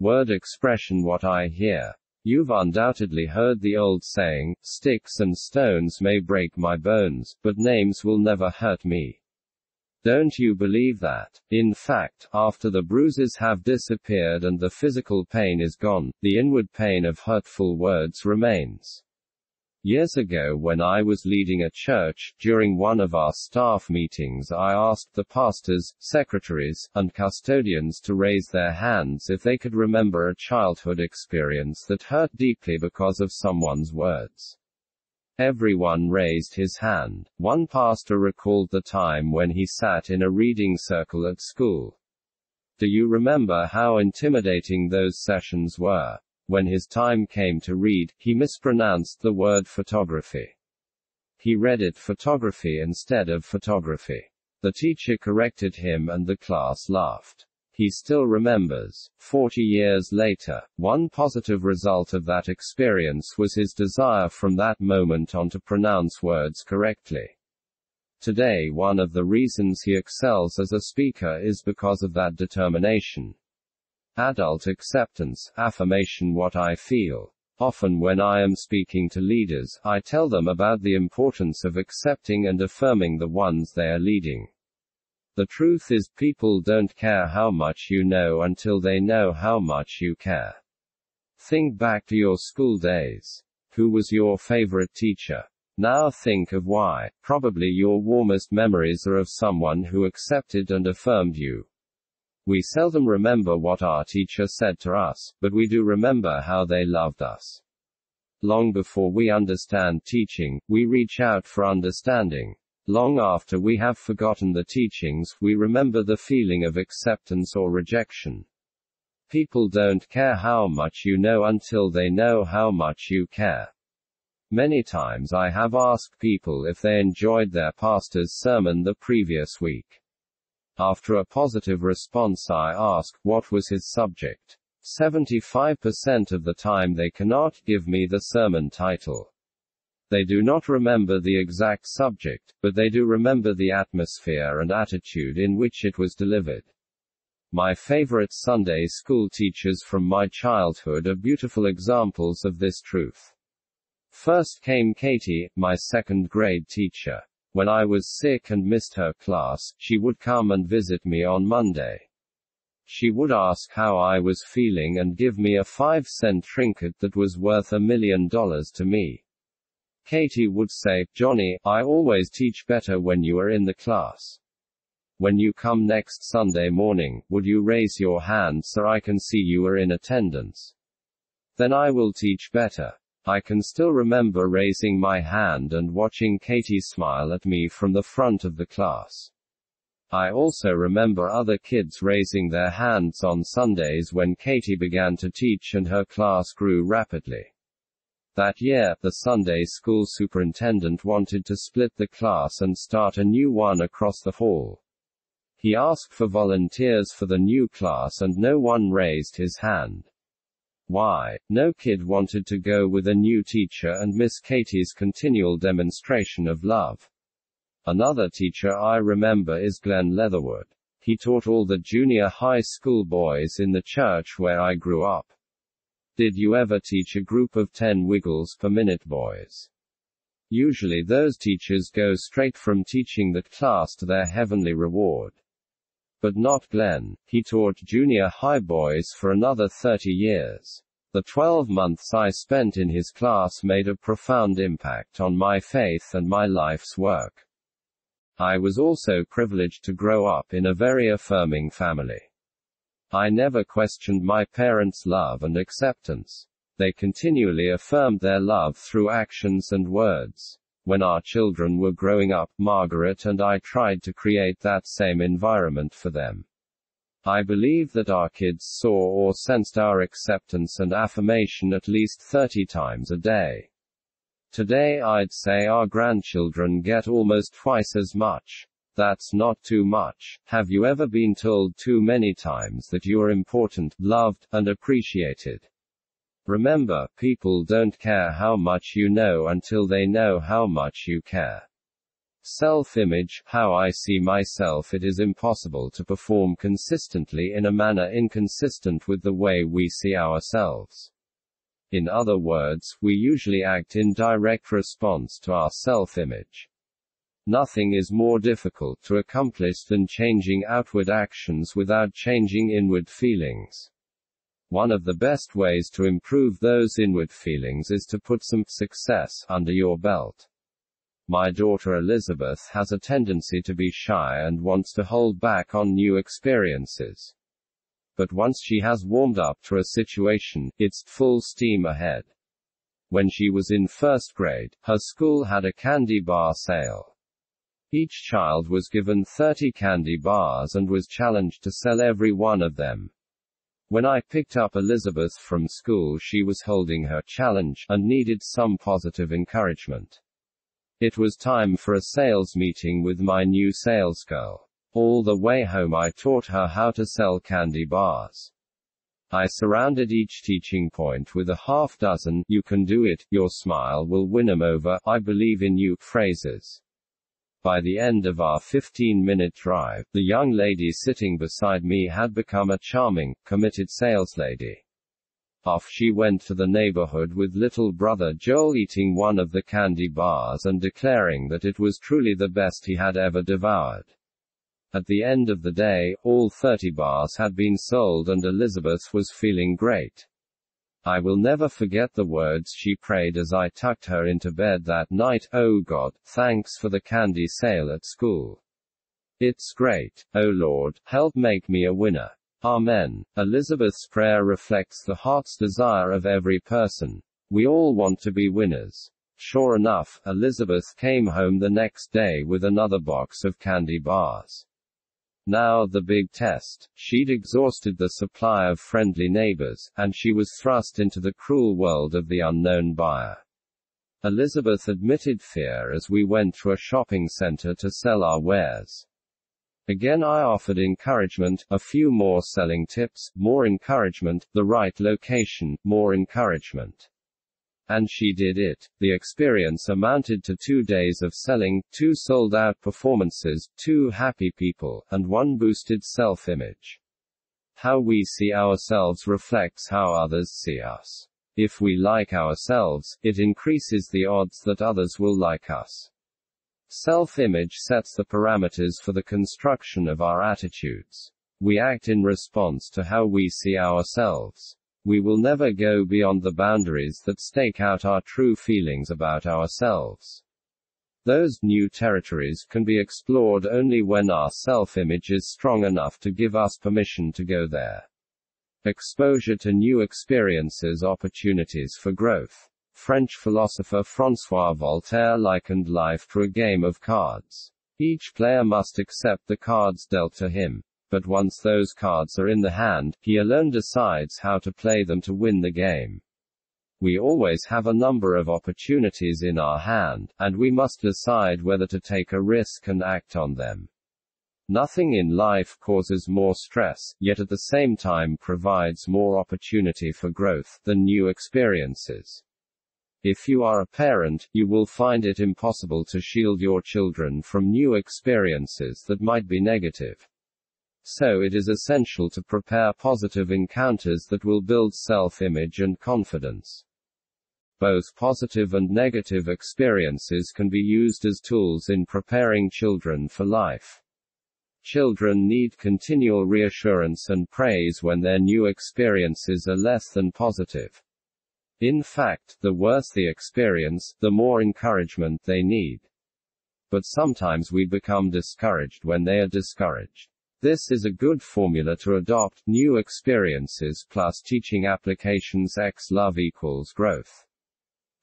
Word expression What I hear. You've undoubtedly heard the old saying, sticks and stones may break my bones, but names will never hurt me. Don't you believe that? In fact, after the bruises have disappeared and the physical pain is gone, the inward pain of hurtful words remains. Years ago when I was leading a church, during one of our staff meetings I asked the pastors, secretaries, and custodians to raise their hands if they could remember a childhood experience that hurt deeply because of someone's words. Everyone raised his hand. One pastor recalled the time when he sat in a reading circle at school. Do you remember how intimidating those sessions were? When his time came to read, he mispronounced the word photography. He read it photography instead of photography. The teacher corrected him and the class laughed. He still remembers. Forty years later, one positive result of that experience was his desire from that moment on to pronounce words correctly. Today, one of the reasons he excels as a speaker is because of that determination. Adult acceptance, affirmation what I feel. Often when I am speaking to leaders, I tell them about the importance of accepting and affirming the ones they are leading. The truth is, people don't care how much you know until they know how much you care. Think back to your school days. Who was your favorite teacher? Now think of why. Probably your warmest memories are of someone who accepted and affirmed you. We seldom remember what our teacher said to us, but we do remember how they loved us. Long before we understand teaching, we reach out for understanding. Long after we have forgotten the teachings, we remember the feeling of acceptance or rejection. People don't care how much you know until they know how much you care. Many times I have asked people if they enjoyed their pastor's sermon the previous week. After a positive response I ask, what was his subject? 75% of the time they cannot give me the sermon title. They do not remember the exact subject, but they do remember the atmosphere and attitude in which it was delivered. My favorite Sunday school teachers from my childhood are beautiful examples of this truth. First came Katie, my second grade teacher. When I was sick and missed her class, she would come and visit me on Monday. She would ask how I was feeling and give me a five cent trinket that was worth a million dollars to me. Katie would say, Johnny, I always teach better when you are in the class. When you come next Sunday morning, would you raise your hand so I can see you are in attendance? Then I will teach better. I can still remember raising my hand and watching Katie smile at me from the front of the class. I also remember other kids raising their hands on Sundays when Katie began to teach and her class grew rapidly. That year, the Sunday school superintendent wanted to split the class and start a new one across the hall. He asked for volunteers for the new class and no one raised his hand. Why? No kid wanted to go with a new teacher and miss Katie's continual demonstration of love. Another teacher I remember is Glenn Leatherwood. He taught all the junior high school boys in the church where I grew up. Did you ever teach a group of 10 wiggles per minute boys? Usually those teachers go straight from teaching that class to their heavenly reward. But not Glenn. He taught junior high boys for another 30 years. The 12 months I spent in his class made a profound impact on my faith and my life's work. I was also privileged to grow up in a very affirming family. I never questioned my parents' love and acceptance. They continually affirmed their love through actions and words. When our children were growing up, Margaret and I tried to create that same environment for them. I believe that our kids saw or sensed our acceptance and affirmation at least 30 times a day. Today I'd say our grandchildren get almost twice as much. That's not too much. Have you ever been told too many times that you are important, loved, and appreciated? Remember, people don't care how much you know until they know how much you care. Self-image, how I see myself It is impossible to perform consistently in a manner inconsistent with the way we see ourselves. In other words, we usually act in direct response to our self-image. Nothing is more difficult to accomplish than changing outward actions without changing inward feelings. One of the best ways to improve those inward feelings is to put some success under your belt. My daughter Elizabeth has a tendency to be shy and wants to hold back on new experiences. But once she has warmed up to a situation, it's full steam ahead. When she was in first grade, her school had a candy bar sale. Each child was given 30 candy bars and was challenged to sell every one of them. When I picked up Elizabeth from school, she was holding her challenge and needed some positive encouragement. It was time for a sales meeting with my new sales girl. All the way home, I taught her how to sell candy bars. I surrounded each teaching point with a half dozen, you can do it, your smile will win 'em over, I believe in you, phrases. By the end of our 15 minute drive, the young lady sitting beside me had become a charming, committed saleslady. Off she went to the neighborhood with little brother Joel eating one of the candy bars and declaring that it was truly the best he had ever devoured. At the end of the day, all 30 bars had been sold and Elizabeth was feeling great. I will never forget the words she prayed as I tucked her into bed that night. Oh God, thanks for the candy sale at school. It's great. Oh Lord, help make me a winner. Amen. Elizabeth's prayer reflects the heart's desire of every person. We all want to be winners. Sure enough, Elizabeth came home the next day with another box of candy bars. Now the big test. She'd exhausted the supply of friendly neighbors, and she was thrust into the cruel world of the unknown buyer. Elizabeth admitted fear as we went to a shopping center to sell our wares. Again I offered encouragement, a few more selling tips, more encouragement, the right location, more encouragement. And she did it. The experience amounted to two days of selling, two sold out performances, two happy people, and one boosted self image. How we see ourselves reflects how others see us. If we like ourselves, it increases the odds that others will like us. Self image sets the parameters for the construction of our attitudes. We act in response to how we see ourselves. We will never go beyond the boundaries that stake out our true feelings about ourselves. Those new territories can be explored only when our self image is strong enough to give us permission to go there. Exposure to new experiences, opportunities for growth. French philosopher Francois Voltaire likened life to a game of cards. Each player must accept the cards dealt to him but once those cards are in the hand, he alone decides how to play them to win the game. We always have a number of opportunities in our hand, and we must decide whether to take a risk and act on them. Nothing in life causes more stress, yet at the same time provides more opportunity for growth than new experiences. If you are a parent, you will find it impossible to shield your children from new experiences that might be negative. So it is essential to prepare positive encounters that will build self-image and confidence. Both positive and negative experiences can be used as tools in preparing children for life. Children need continual reassurance and praise when their new experiences are less than positive. In fact, the worse the experience, the more encouragement they need. But sometimes we become discouraged when they are discouraged. This is a good formula to adopt, new experiences plus teaching applications x love equals growth.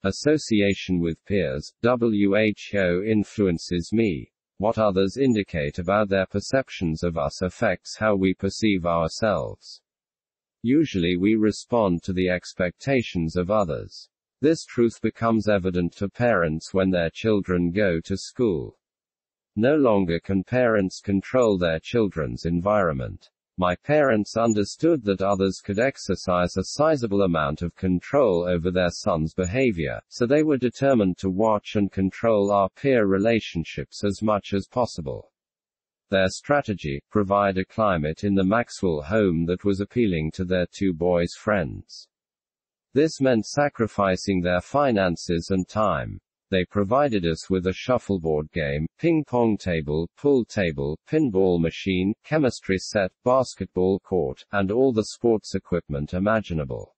Association with peers, WHO influences me. What others indicate about their perceptions of us affects how we perceive ourselves. Usually we respond to the expectations of others. This truth becomes evident to parents when their children go to school. No longer can parents control their children's environment. My parents understood that others could exercise a sizable amount of control over their son's behavior, so they were determined to watch and control our peer relationships as much as possible. Their strategy, provide a climate in the Maxwell home that was appealing to their two boys' friends. This meant sacrificing their finances and time. They provided us with a shuffleboard game, ping pong table, pool table, pinball machine, chemistry set, basketball court, and all the sports equipment imaginable.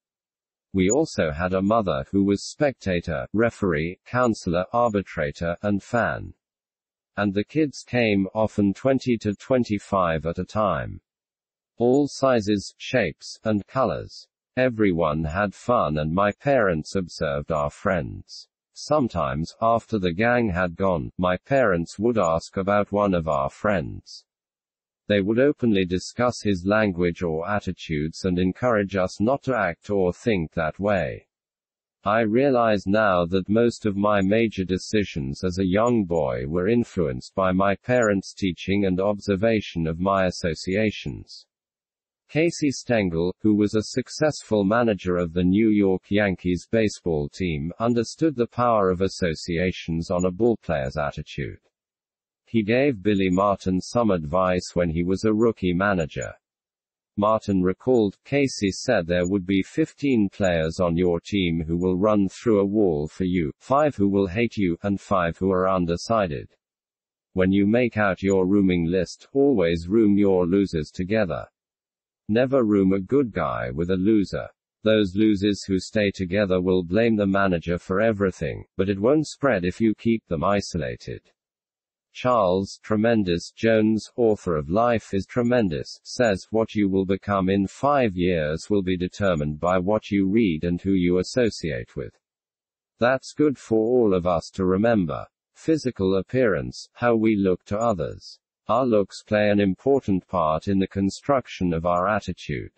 We also had a mother who was spectator, referee, counselor, arbitrator, and fan. And the kids came, often 20 to 25 at a time. All sizes, shapes, and colors. Everyone had fun and my parents observed our friends. Sometimes, after the gang had gone, my parents would ask about one of our friends. They would openly discuss his language or attitudes and encourage us not to act or think that way. I realize now that most of my major decisions as a young boy were influenced by my parents' teaching and observation of my associations. Casey Stengel, who was a successful manager of the New York Yankees baseball team, understood the power of associations on a ballplayer's attitude. He gave Billy Martin some advice when he was a rookie manager. Martin recalled, Casey said there would be 15 players on your team who will run through a wall for you, 5 who will hate you, and 5 who are undecided. When you make out your rooming list, always room your losers together. Never room a good guy with a loser. Those losers who stay together will blame the manager for everything, but it won't spread if you keep them isolated. Charles Tremendous Jones, author of Life is Tremendous, says, What you will become in five years will be determined by what you read and who you associate with. That's good for all of us to remember. Physical appearance, how we look to others. Our looks play an important part in the construction of our attitude.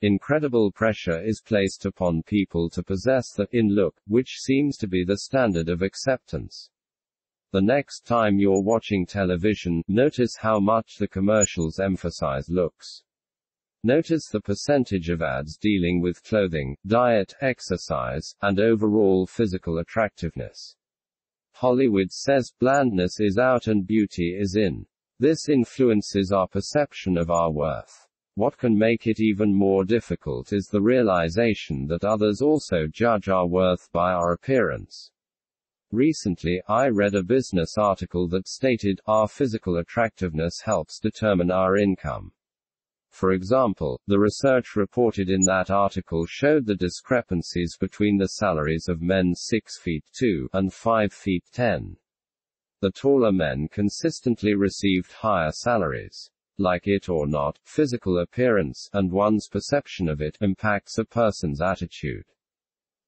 Incredible pressure is placed upon people to possess the in look, which seems to be the standard of acceptance. The next time you're watching television, notice how much the commercials emphasize looks. Notice the percentage of ads dealing with clothing, diet, exercise, and overall physical attractiveness. Hollywood says blandness is out and beauty is in. This influences our perception of our worth. What can make it even more difficult is the realization that others also judge our worth by our appearance. Recently, I read a business article that stated, our physical attractiveness helps determine our income. For example, the research reported in that article showed the discrepancies between the salaries of men 6 feet 2 and 5 feet 10 the taller men consistently received higher salaries. Like it or not, physical appearance, and one's perception of it, impacts a person's attitude.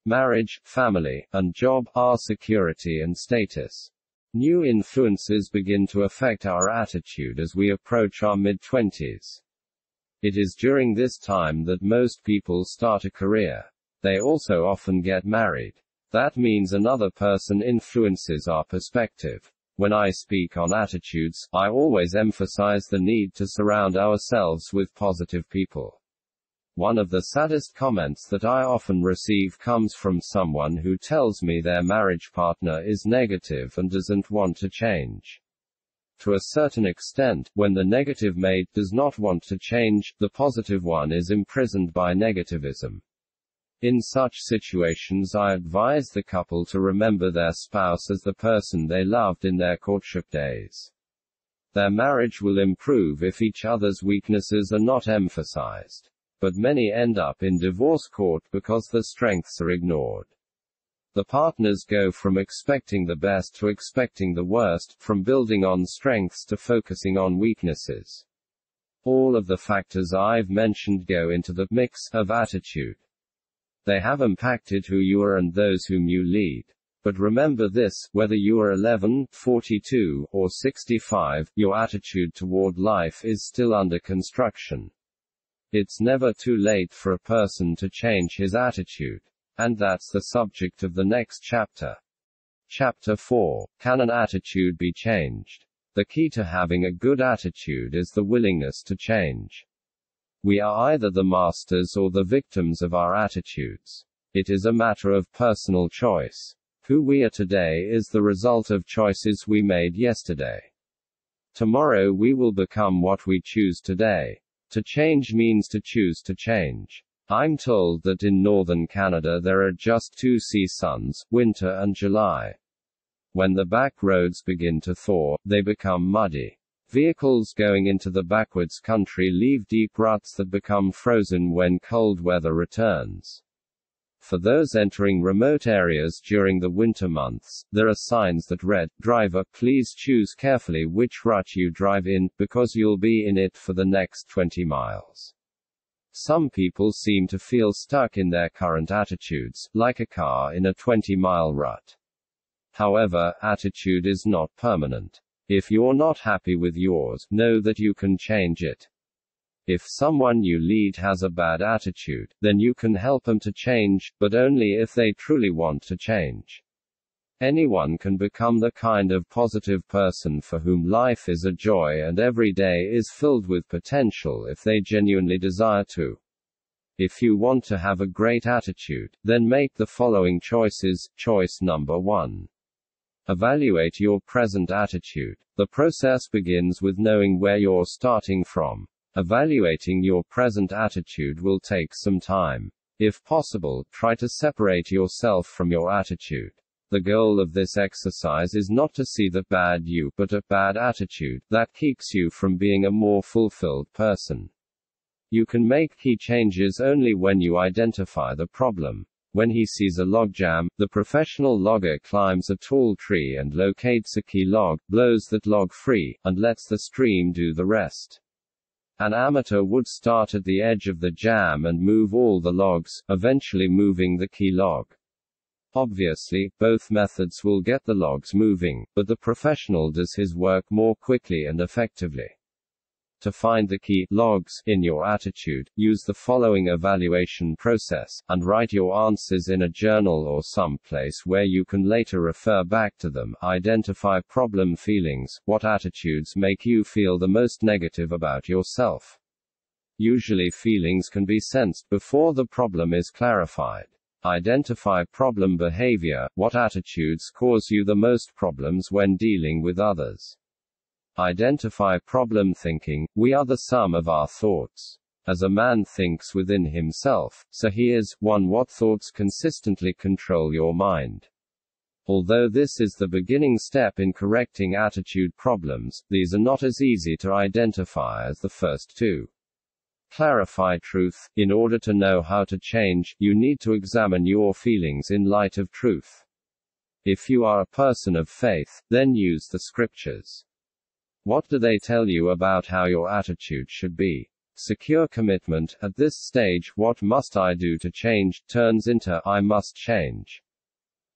Marriage, family, and job are security and status. New influences begin to affect our attitude as we approach our mid 20s. It is during this time that most people start a career. They also often get married. That means another person influences our perspective. When I speak on attitudes, I always emphasize the need to surround ourselves with positive people. One of the saddest comments that I often receive comes from someone who tells me their marriage partner is negative and doesn't want to change. To a certain extent, when the negative mate does not want to change, the positive one is imprisoned by negativism. In such situations I advise the couple to remember their spouse as the person they loved in their courtship days. Their marriage will improve if each other's weaknesses are not emphasized. But many end up in divorce court because the strengths are ignored. The partners go from expecting the best to expecting the worst, from building on strengths to focusing on weaknesses. All of the factors I've mentioned go into the mix of attitude. They have impacted who you are and those whom you lead. But remember this, whether you are 11, 42, or 65, your attitude toward life is still under construction. It's never too late for a person to change his attitude. And that's the subject of the next chapter. Chapter 4 Can an attitude be changed? The key to having a good attitude is the willingness to change. We are either the masters or the victims of our attitudes. It is a matter of personal choice. Who we are today is the result of choices we made yesterday. Tomorrow we will become what we choose today. To change means to choose to change. I'm told that in northern Canada there are just two seasons, winter and July. When the back roads begin to thaw, they become muddy. Vehicles going into the backwards country leave deep ruts that become frozen when cold weather returns. For those entering remote areas during the winter months, there are signs that read, Driver, please choose carefully which rut you drive in, because you'll be in it for the next 20 miles. Some people seem to feel stuck in their current attitudes, like a car in a 20 mile rut. However, attitude is not permanent. If you're not happy with yours, know that you can change it. If someone you lead has a bad attitude, then you can help them to change, but only if they truly want to change. Anyone can become the kind of positive person for whom life is a joy and every day is filled with potential if they genuinely desire to. If you want to have a great attitude, then make the following choices. Choice number one. Evaluate your present attitude. The process begins with knowing where you're starting from. Evaluating your present attitude will take some time. If possible, try to separate yourself from your attitude. The goal of this exercise is not to see the bad you, but a bad attitude that keeps you from being a more fulfilled person. You can make key changes only when you identify the problem. When he sees a logjam, the professional logger climbs a tall tree and locates a key log, blows that log free, and lets the stream do the rest. An amateur would start at the edge of the jam and move all the logs, eventually moving the key log. Obviously, both methods will get the logs moving, but the professional does his work more quickly and effectively. To find the key logs in your attitude, use the following evaluation process, and write your answers in a journal or some place where you can later refer back to them. Identify problem feelings. What attitudes make you feel the most negative about yourself? Usually feelings can be sensed before the problem is clarified. Identify problem behavior. What attitudes cause you the most problems when dealing with others? Identify problem thinking. We are the sum of our thoughts. As a man thinks within himself, so he is. 1. What thoughts consistently control your mind? Although this is the beginning step in correcting attitude problems, these are not as easy to identify as the first two. Clarify truth. In order to know how to change, you need to examine your feelings in light of truth. If you are a person of faith, then use the scriptures. What do they tell you about how your attitude should be? Secure commitment. At this stage, what must I do to change turns into I must change.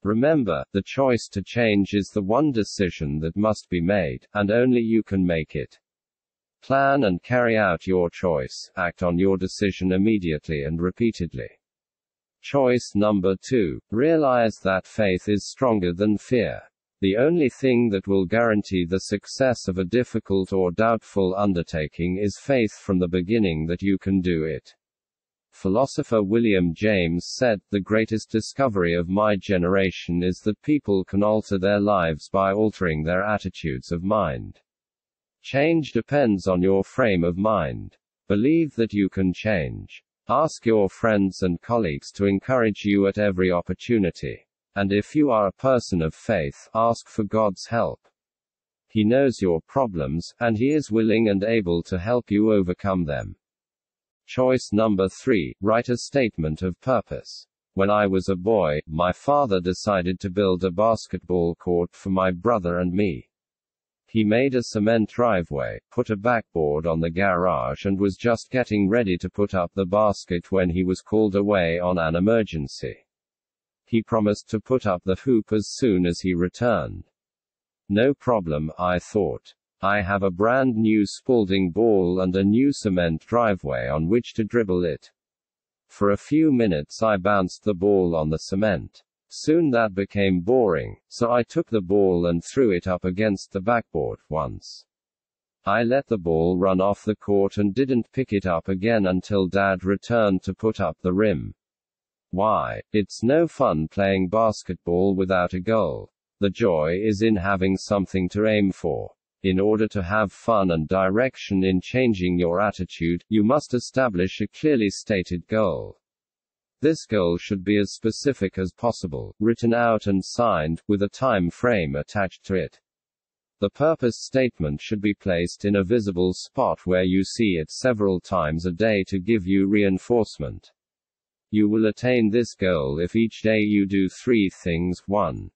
Remember, the choice to change is the one decision that must be made, and only you can make it. Plan and carry out your choice, act on your decision immediately and repeatedly. Choice number two. Realize that faith is stronger than fear. The only thing that will guarantee the success of a difficult or doubtful undertaking is faith from the beginning that you can do it. Philosopher William James said, The greatest discovery of my generation is that people can alter their lives by altering their attitudes of mind. Change depends on your frame of mind. Believe that you can change. Ask your friends and colleagues to encourage you at every opportunity. And if you are a person of faith, ask for God's help. He knows your problems, and He is willing and able to help you overcome them. Choice number three write a statement of purpose. When I was a boy, my father decided to build a basketball court for my brother and me. He made a cement driveway, put a backboard on the garage, and was just getting ready to put up the basket when he was called away on an emergency. He promised to put up the hoop as soon as he returned. No problem, I thought. I have a brand new Spalding ball and a new cement driveway on which to dribble it. For a few minutes I bounced the ball on the cement. Soon that became boring, so I took the ball and threw it up against the backboard once. I let the ball run off the court and didn't pick it up again until Dad returned to put up the rim. Why? It's no fun playing basketball without a goal. The joy is in having something to aim for. In order to have fun and direction in changing your attitude, you must establish a clearly stated goal. This goal should be as specific as possible, written out and signed, with a time frame attached to it. The purpose statement should be placed in a visible spot where you see it several times a day to give you reinforcement. You will attain this goal if each day you do three things. 1.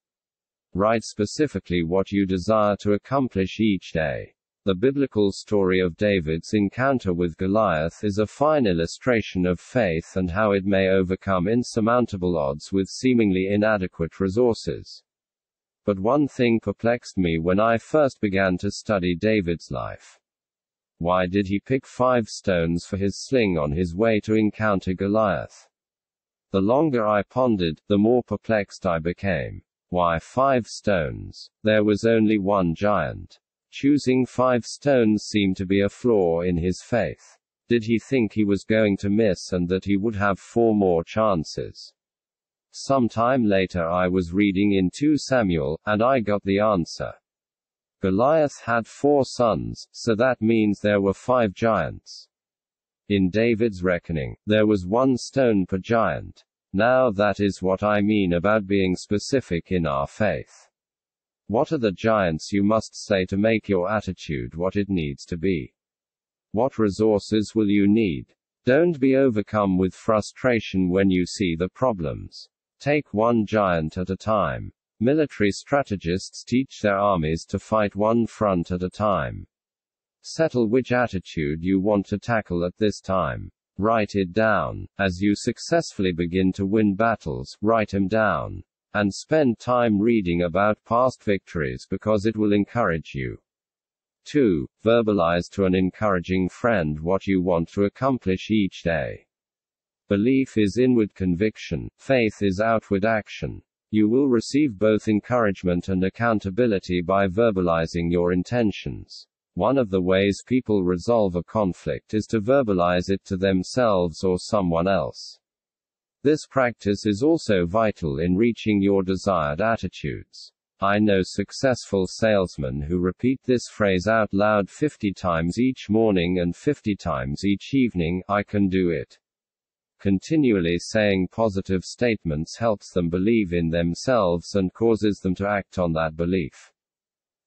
Write specifically what you desire to accomplish each day. The biblical story of David's encounter with Goliath is a fine illustration of faith and how it may overcome insurmountable odds with seemingly inadequate resources. But one thing perplexed me when I first began to study David's life. Why did he pick five stones for his sling on his way to encounter Goliath? The longer I pondered, the more perplexed I became. Why five stones? There was only one giant. Choosing five stones seemed to be a flaw in his faith. Did he think he was going to miss and that he would have four more chances? Some time later I was reading in 2 Samuel, and I got the answer. Goliath had four sons, so that means there were five giants. In David's reckoning, there was one stone per giant. Now that is what I mean about being specific in our faith. What are the giants you must say to make your attitude what it needs to be? What resources will you need? Don't be overcome with frustration when you see the problems. Take one giant at a time. Military strategists teach their armies to fight one front at a time. Settle which attitude you want to tackle at this time. Write it down. As you successfully begin to win battles, write them down. And spend time reading about past victories because it will encourage you. 2. Verbalize to an encouraging friend what you want to accomplish each day. Belief is inward conviction, faith is outward action. You will receive both encouragement and accountability by verbalizing your intentions. One of the ways people resolve a conflict is to verbalize it to themselves or someone else. This practice is also vital in reaching your desired attitudes. I know successful salesmen who repeat this phrase out loud 50 times each morning and 50 times each evening I can do it. Continually saying positive statements helps them believe in themselves and causes them to act on that belief.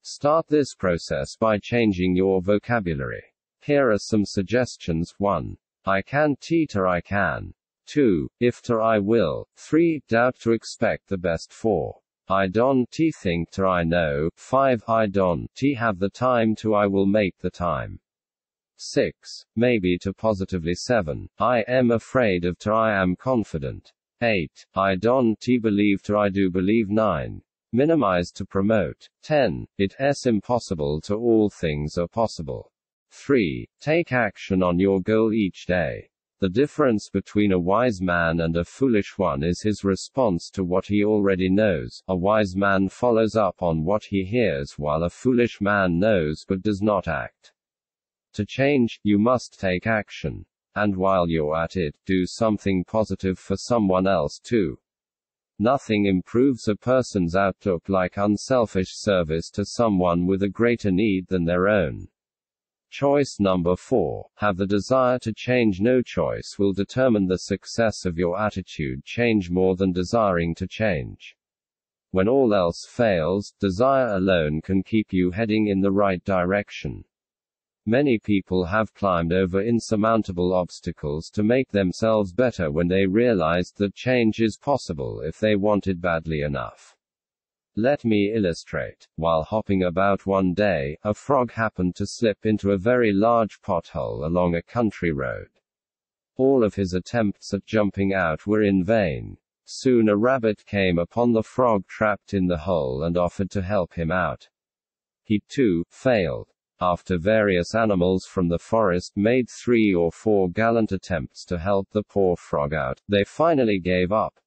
Start this process by changing your vocabulary. Here are some suggestions 1. I can teeter I can. 2. If to I will. 3. Doubt to expect the best 4. I don't t think to I know. 5. I don't t have the time to I will make the time. 6. Maybe to positively 7. I am afraid of to I am confident. 8. I don't t believe to I do believe 9. Minimize to promote. 10. It's impossible to all things are possible. 3. Take action on your goal each day. The difference between a wise man and a foolish one is his response to what he already knows. A wise man follows up on what he hears while a foolish man knows but does not act. To change, you must take action. And while you're at it, do something positive for someone else too. Nothing improves a person's outlook like unselfish service to someone with a greater need than their own. Choice number 4. Have the desire to change. No choice will determine the success of your attitude change more than desiring to change. When all else fails, desire alone can keep you heading in the right direction. Many people have climbed over insurmountable obstacles to make themselves better when they realized that change is possible if they want it badly enough. Let me illustrate. While hopping about one day, a frog happened to slip into a very large pothole along a country road. All of his attempts at jumping out were in vain. Soon a rabbit came upon the frog trapped in the hole and offered to help him out. He, too, failed. After various animals from the forest made three or four gallant attempts to help the poor frog out, they finally gave up.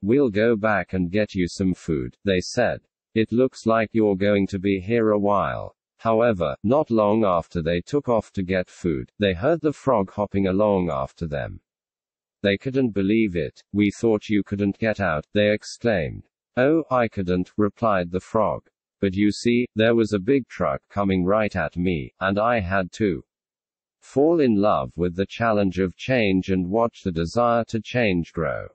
We'll go back and get you some food, they said. It looks like you're going to be here a while. However, not long after they took off to get food, they heard the frog hopping along after them. They couldn't believe it. We thought you couldn't get out, they exclaimed. Oh, I couldn't, replied the frog. But you see, there was a big truck coming right at me, and I had to fall in love with the challenge of change and watch the desire to change grow.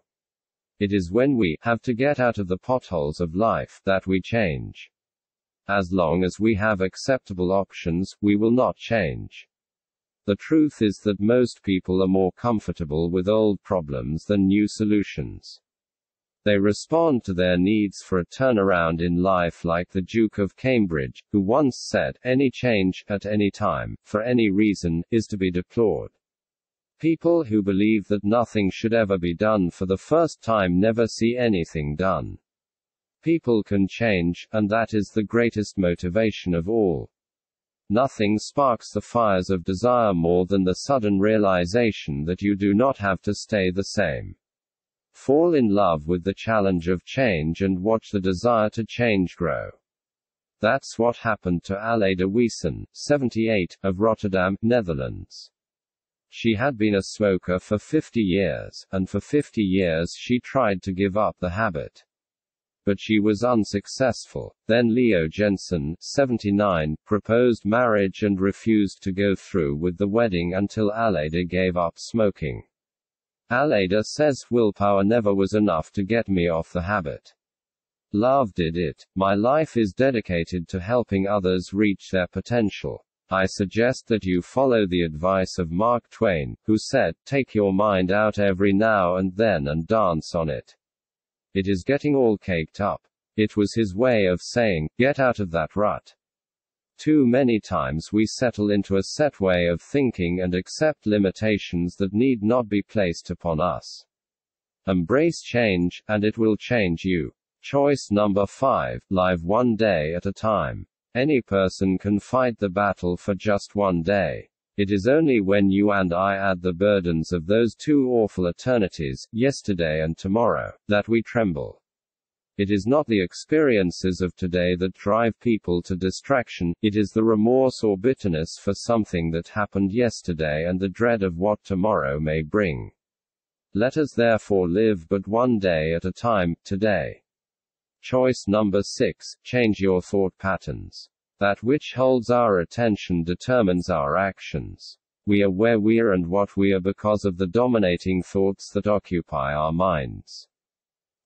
It is when we have to get out of the potholes of life that we change. As long as we have acceptable options, we will not change. The truth is that most people are more comfortable with old problems than new solutions. They respond to their needs for a turnaround in life like the Duke of Cambridge, who once said, any change, at any time, for any reason, is to be deplored. People who believe that nothing should ever be done for the first time never see anything done. People can change, and that is the greatest motivation of all. Nothing sparks the fires of desire more than the sudden realization that you do not have to stay the same. Fall in love with the challenge of change and watch the desire to change grow. That's what happened to Aleida Wiesen, 78, of Rotterdam, Netherlands. She had been a smoker for 50 years, and for 50 years she tried to give up the habit but she was unsuccessful. Then Leo Jensen, 79, proposed marriage and refused to go through with the wedding until Aleida gave up smoking. Aleida says willpower never was enough to get me off the habit. Love did it. My life is dedicated to helping others reach their potential. I suggest that you follow the advice of Mark Twain, who said, Take your mind out every now and then and dance on it. It is getting all caked up. It was his way of saying, get out of that rut. Too many times we settle into a set way of thinking and accept limitations that need not be placed upon us. Embrace change, and it will change you. Choice number 5 Live one day at a time. Any person can fight the battle for just one day. It is only when you and I add the burdens of those two awful eternities, yesterday and tomorrow, that we tremble. It is not the experiences of today that drive people to distraction, it is the remorse or bitterness for something that happened yesterday and the dread of what tomorrow may bring. Let us therefore live but one day at a time, today. Choice number 6 Change your thought patterns. That which holds our attention determines our actions. We are where we are and what we are because of the dominating thoughts that occupy our minds.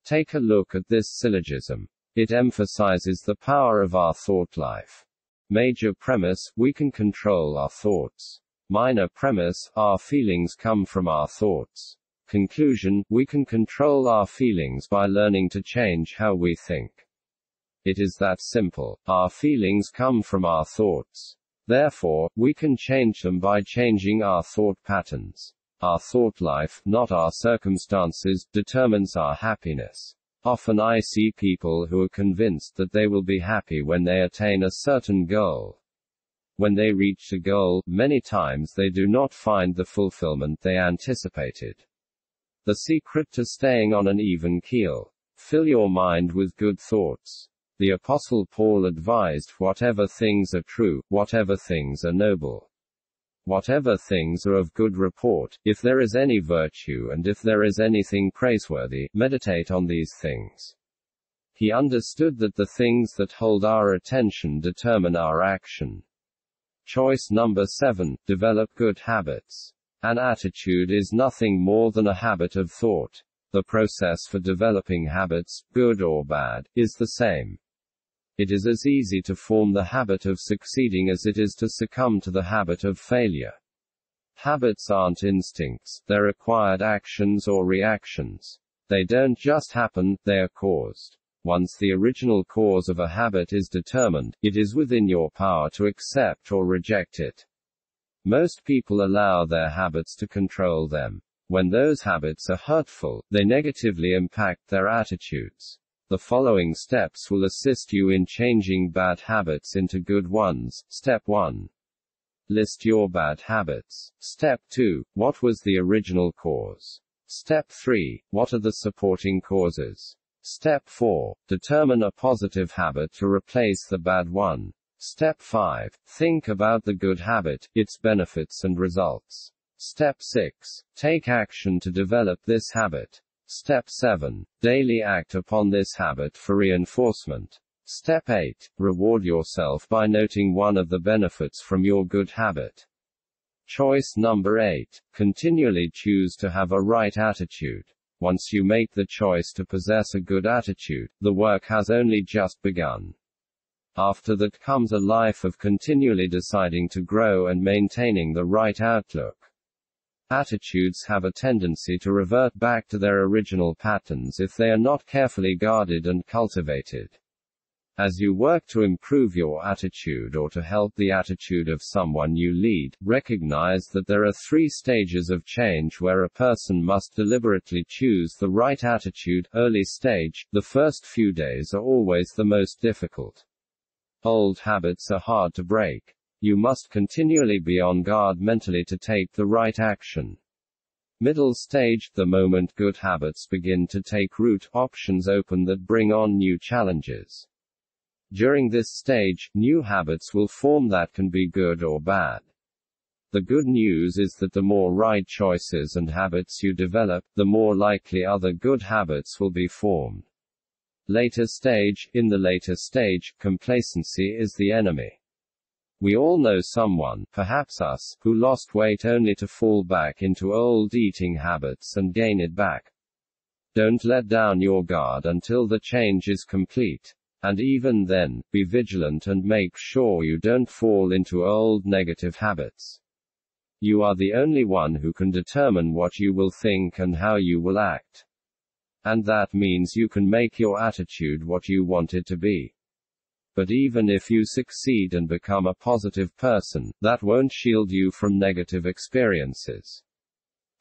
Take a look at this syllogism. It emphasizes the power of our thought life. Major premise, we can control our thoughts. Minor premise, our feelings come from our thoughts. Conclusion, we can control our feelings by learning to change how we think. It is that simple. Our feelings come from our thoughts. Therefore, we can change them by changing our thought patterns. Our thought life, not our circumstances, determines our happiness. Often I see people who are convinced that they will be happy when they attain a certain goal. When they reach the goal, many times they do not find the fulfillment they anticipated. The secret to staying on an even keel. Fill your mind with good thoughts. The Apostle Paul advised, whatever things are true, whatever things are noble, whatever things are of good report, if there is any virtue and if there is anything praiseworthy, meditate on these things. He understood that the things that hold our attention determine our action. Choice number 7 Develop good habits. An attitude is nothing more than a habit of thought. The process for developing habits, good or bad, is the same. It is as easy to form the habit of succeeding as it is to succumb to the habit of failure. Habits aren't instincts, they're acquired actions or reactions. They don't just happen, they are caused. Once the original cause of a habit is determined, it is within your power to accept or reject it. Most people allow their habits to control them. When those habits are hurtful, they negatively impact their attitudes. The following steps will assist you in changing bad habits into good ones. Step 1. List your bad habits. Step 2. What was the original cause? Step 3. What are the supporting causes? Step 4. Determine a positive habit to replace the bad one. Step 5. Think about the good habit, its benefits and results. Step 6. Take action to develop this habit. Step 7. Daily act upon this habit for reinforcement. Step 8. Reward yourself by noting one of the benefits from your good habit. Choice number 8. Continually choose to have a right attitude. Once you make the choice to possess a good attitude, the work has only just begun. After that comes a life of continually deciding to grow and maintaining the right outlook. Attitudes have a tendency to revert back to their original patterns if they are not carefully guarded and cultivated. As you work to improve your attitude or to help the attitude of someone you lead, recognize that there are three stages of change where a person must deliberately choose the right attitude. Early stage, the first few days are always the most difficult. Old habits are hard to break. You must continually be on guard mentally to take the right action. Middle stage, the moment good habits begin to take root, options open that bring on new challenges. During this stage, new habits will form that can be good or bad. The good news is that the more right choices and habits you develop, the more likely other good habits will be formed. Later stage, in the later stage, complacency is the enemy. We all know someone, perhaps us, who lost weight only to fall back into old eating habits and gain it back. Don't let down your guard until the change is complete. And even then, be vigilant and make sure you don't fall into old negative habits. You are the only one who can determine what you will think and how you will act. And that means you can make your attitude what you want it to be. But even if you succeed and become a positive person, that won't shield you from negative experiences.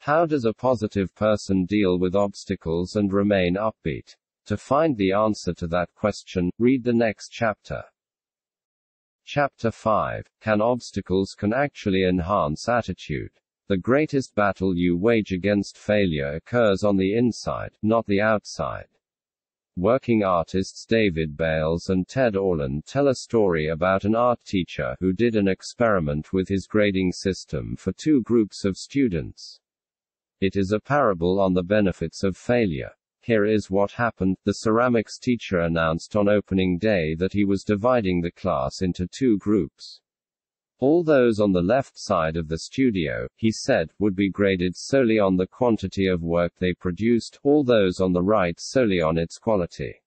How does a positive person deal with obstacles and remain upbeat? To find the answer to that question, read the next chapter. Chapter 5 Can obstacles can actually enhance attitude? The greatest battle you wage against failure occurs on the inside, not the outside. Working artists David Bayles and Ted Orland tell a story about an art teacher who did an experiment with his grading system for two groups of students. It is a parable on the benefits of failure. Here is what happened. The ceramics teacher announced on opening day that he was dividing the class into two groups. All those on the left side of the studio, he said, would be graded solely on the quantity of work they produced, all those on the right solely on its quality.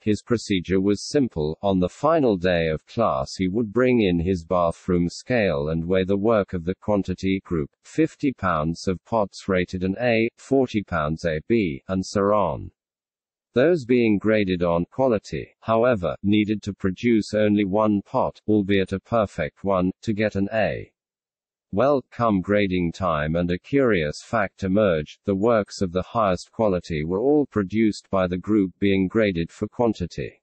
His procedure was simple. On the final day of class, he would bring in his bathroom scale and weigh the work of the quantity group 50 pounds of pots rated an A, 40 pounds A, B, and so on. Those being graded on quality, however, needed to produce only one pot, albeit a perfect one, to get an A. Well, come grading time and a curious fact emerged, the works of the highest quality were all produced by the group being graded for quantity.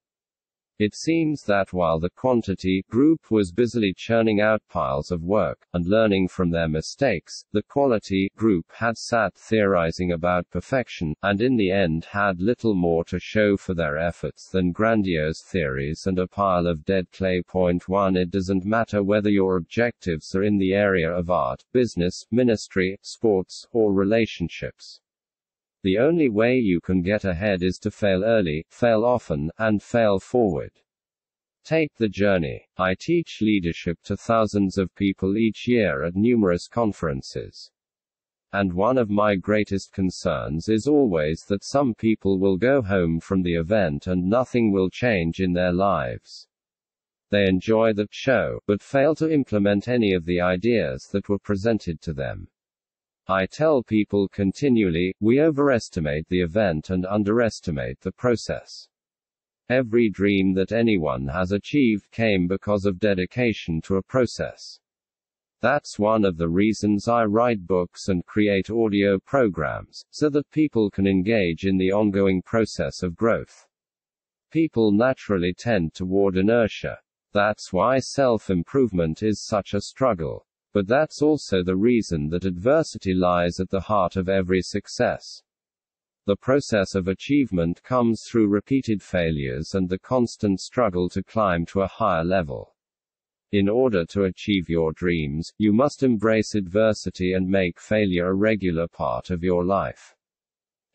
It seems that while the quantity group was busily churning out piles of work, and learning from their mistakes, the quality group had sat theorizing about perfection, and in the end had little more to show for their efforts than grandiose theories and a pile of dead clay. Point 1 It doesn't matter whether your objectives are in the area of art, business, ministry, sports, or relationships. The only way you can get ahead is to fail early, fail often, and fail forward. Take the journey. I teach leadership to thousands of people each year at numerous conferences. And one of my greatest concerns is always that some people will go home from the event and nothing will change in their lives. They enjoy the show, but fail to implement any of the ideas that were presented to them. I tell people continually, we overestimate the event and underestimate the process. Every dream that anyone has achieved came because of dedication to a process. That's one of the reasons I write books and create audio programs, so that people can engage in the ongoing process of growth. People naturally tend toward inertia. That's why self improvement is such a struggle. But that's also the reason that adversity lies at the heart of every success. The process of achievement comes through repeated failures and the constant struggle to climb to a higher level. In order to achieve your dreams, you must embrace adversity and make failure a regular part of your life.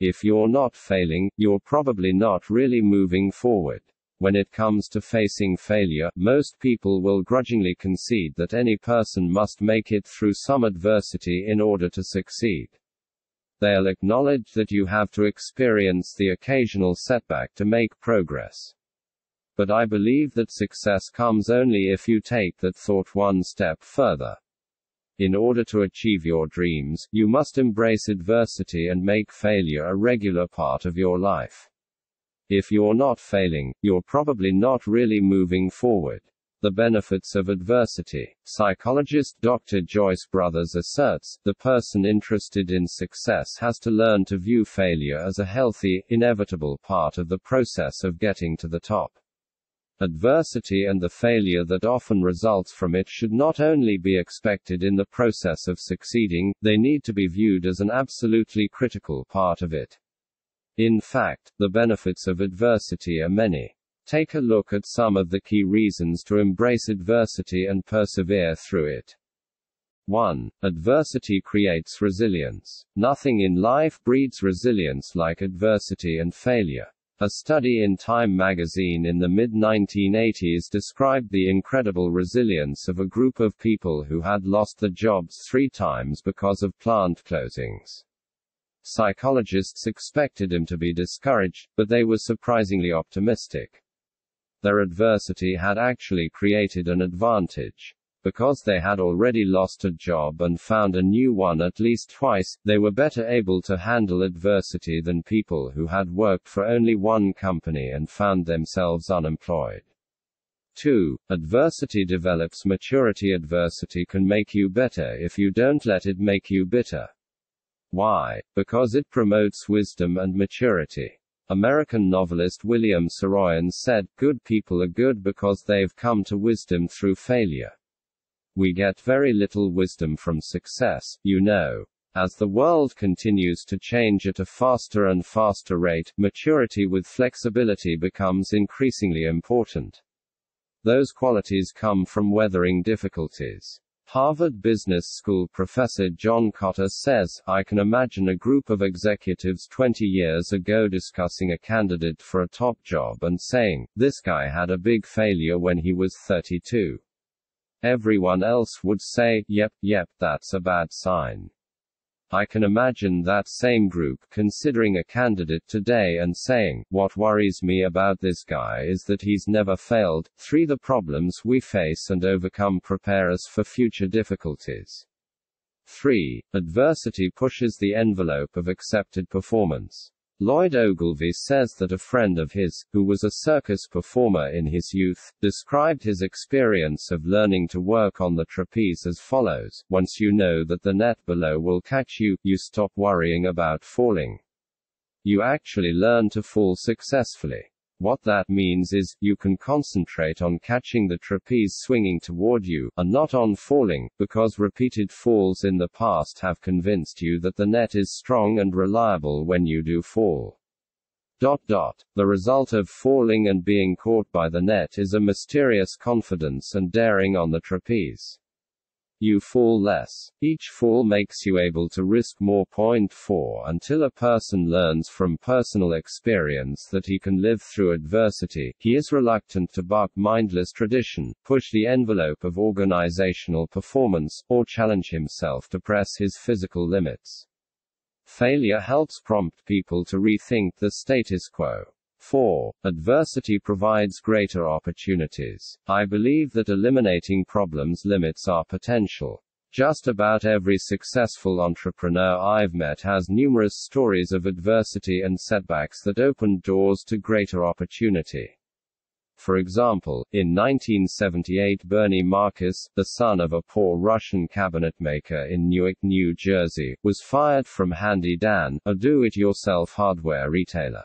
If you're not failing, you're probably not really moving forward. When it comes to facing failure, most people will grudgingly concede that any person must make it through some adversity in order to succeed. They'll acknowledge that you have to experience the occasional setback to make progress. But I believe that success comes only if you take that thought one step further. In order to achieve your dreams, you must embrace adversity and make failure a regular part of your life. If you're not failing, you're probably not really moving forward. The benefits of adversity. Psychologist Dr. Joyce Brothers asserts the person interested in success has to learn to view failure as a healthy, inevitable part of the process of getting to the top. Adversity and the failure that often results from it should not only be expected in the process of succeeding, they need to be viewed as an absolutely critical part of it. In fact, the benefits of adversity are many. Take a look at some of the key reasons to embrace adversity and persevere through it. 1. Adversity creates resilience. Nothing in life breeds resilience like adversity and failure. A study in Time magazine in the mid-1980s described the incredible resilience of a group of people who had lost their jobs three times because of plant closings. Psychologists expected him to be discouraged, but they were surprisingly optimistic. Their adversity had actually created an advantage. Because they had already lost a job and found a new one at least twice, they were better able to handle adversity than people who had worked for only one company and found themselves unemployed. 2. Adversity develops maturity. Adversity can make you better if you don't let it make you bitter. Why? Because it promotes wisdom and maturity. American novelist William Saroyan said, Good people are good because they've come to wisdom through failure. We get very little wisdom from success, you know. As the world continues to change at a faster and faster rate, maturity with flexibility becomes increasingly important. Those qualities come from weathering difficulties. Harvard Business School professor John Kotter says, I can imagine a group of executives 20 years ago discussing a candidate for a top job and saying, this guy had a big failure when he was 32. Everyone else would say, yep, yep, that's a bad sign. I can imagine that same group considering a candidate today and saying, What worries me about this guy is that he's never failed. 3. The problems we face and overcome prepare us for future difficulties. 3. Adversity pushes the envelope of accepted performance. Lloyd Ogilvie says that a friend of his, who was a circus performer in his youth, described his experience of learning to work on the trapeze as follows Once you know that the net below will catch you, you stop worrying about falling. You actually learn to fall successfully. What that means is, you can concentrate on catching the trapeze swinging toward you, and not on falling, because repeated falls in the past have convinced you that the net is strong and reliable when you do fall. Dot dot. The result of falling and being caught by the net is a mysterious confidence and daring on the trapeze. You fall less. Each fall makes you able to risk more. Point 4 Until a person learns from personal experience that he can live through adversity, he is reluctant to buck mindless tradition, push the envelope of organizational performance, or challenge himself to press his physical limits. Failure helps prompt people to rethink the status quo. 4. Adversity provides greater opportunities. I believe that eliminating problems limits our potential. Just about every successful entrepreneur I've met has numerous stories of adversity and setbacks that opened doors to greater opportunity. For example, in 1978 Bernie Marcus, the son of a poor Russian cabinetmaker in Newark, New Jersey, was fired from Handy Dan, a do-it-yourself hardware retailer.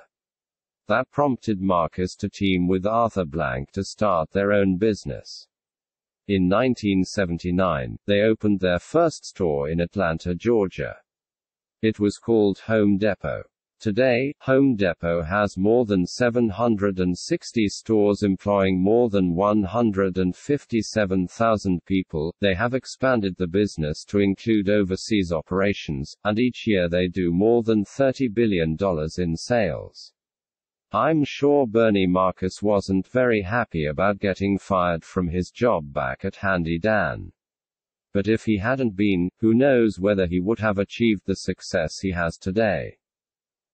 That prompted Marcus to team with Arthur Blank to start their own business. In 1979, they opened their first store in Atlanta, Georgia. It was called Home Depot. Today, Home Depot has more than 760 stores employing more than 157,000 people. They have expanded the business to include overseas operations, and each year they do more than $30 billion in sales. I'm sure Bernie Marcus wasn't very happy about getting fired from his job back at Handy Dan. But if he hadn't been, who knows whether he would have achieved the success he has today.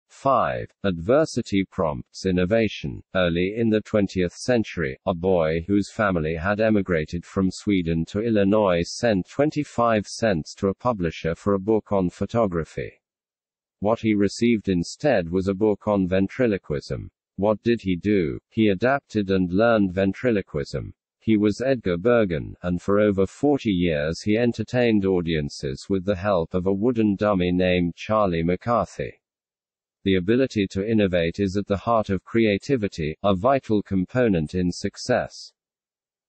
5. Adversity prompts innovation. Early in the 20th century, a boy whose family had emigrated from Sweden to Illinois sent 25 cents to a publisher for a book on photography. What he received instead was a book on ventriloquism. What did he do? He adapted and learned ventriloquism. He was Edgar Bergen, and for over 40 years he entertained audiences with the help of a wooden dummy named Charlie McCarthy. The ability to innovate is at the heart of creativity, a vital component in success.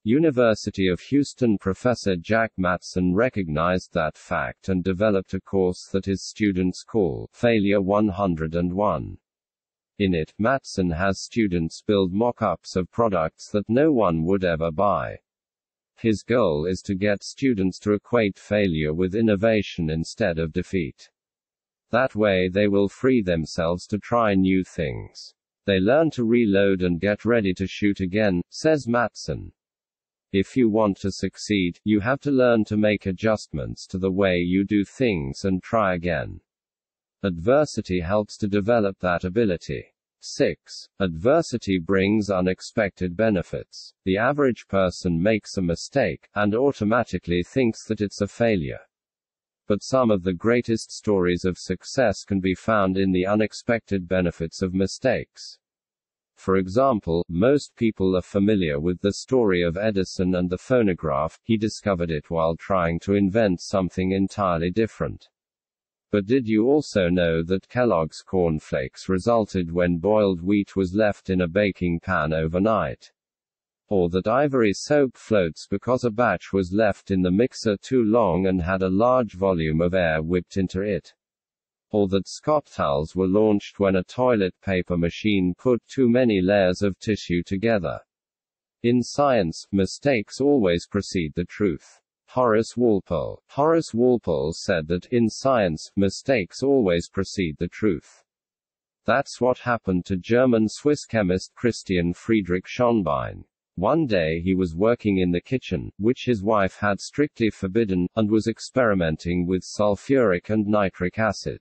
University of Houston professor Jack Matson recognized that fact and developed a course that his students call Failure 101. In it, Matson has students build mock-ups of products that no one would ever buy. His goal is to get students to equate failure with innovation instead of defeat. That way they will free themselves to try new things. They learn to reload and get ready to shoot again, says Matson. If you want to succeed, you have to learn to make adjustments to the way you do things and try again. Adversity helps to develop that ability. 6. Adversity brings unexpected benefits. The average person makes a mistake, and automatically thinks that it's a failure but some of the greatest stories of success can be found in the unexpected benefits of mistakes. For example, most people are familiar with the story of Edison and the phonograph, he discovered it while trying to invent something entirely different. But did you also know that Kellogg's cornflakes resulted when boiled wheat was left in a baking pan overnight? or that ivory soap floats because a batch was left in the mixer too long and had a large volume of air whipped into it. Or that Scott towels were launched when a toilet paper machine put too many layers of tissue together. In science, mistakes always precede the truth. Horace Walpole. Horace Walpole said that, in science, mistakes always precede the truth. That's what happened to German Swiss chemist Christian Friedrich Schonbein. One day he was working in the kitchen, which his wife had strictly forbidden, and was experimenting with sulfuric and nitric acid.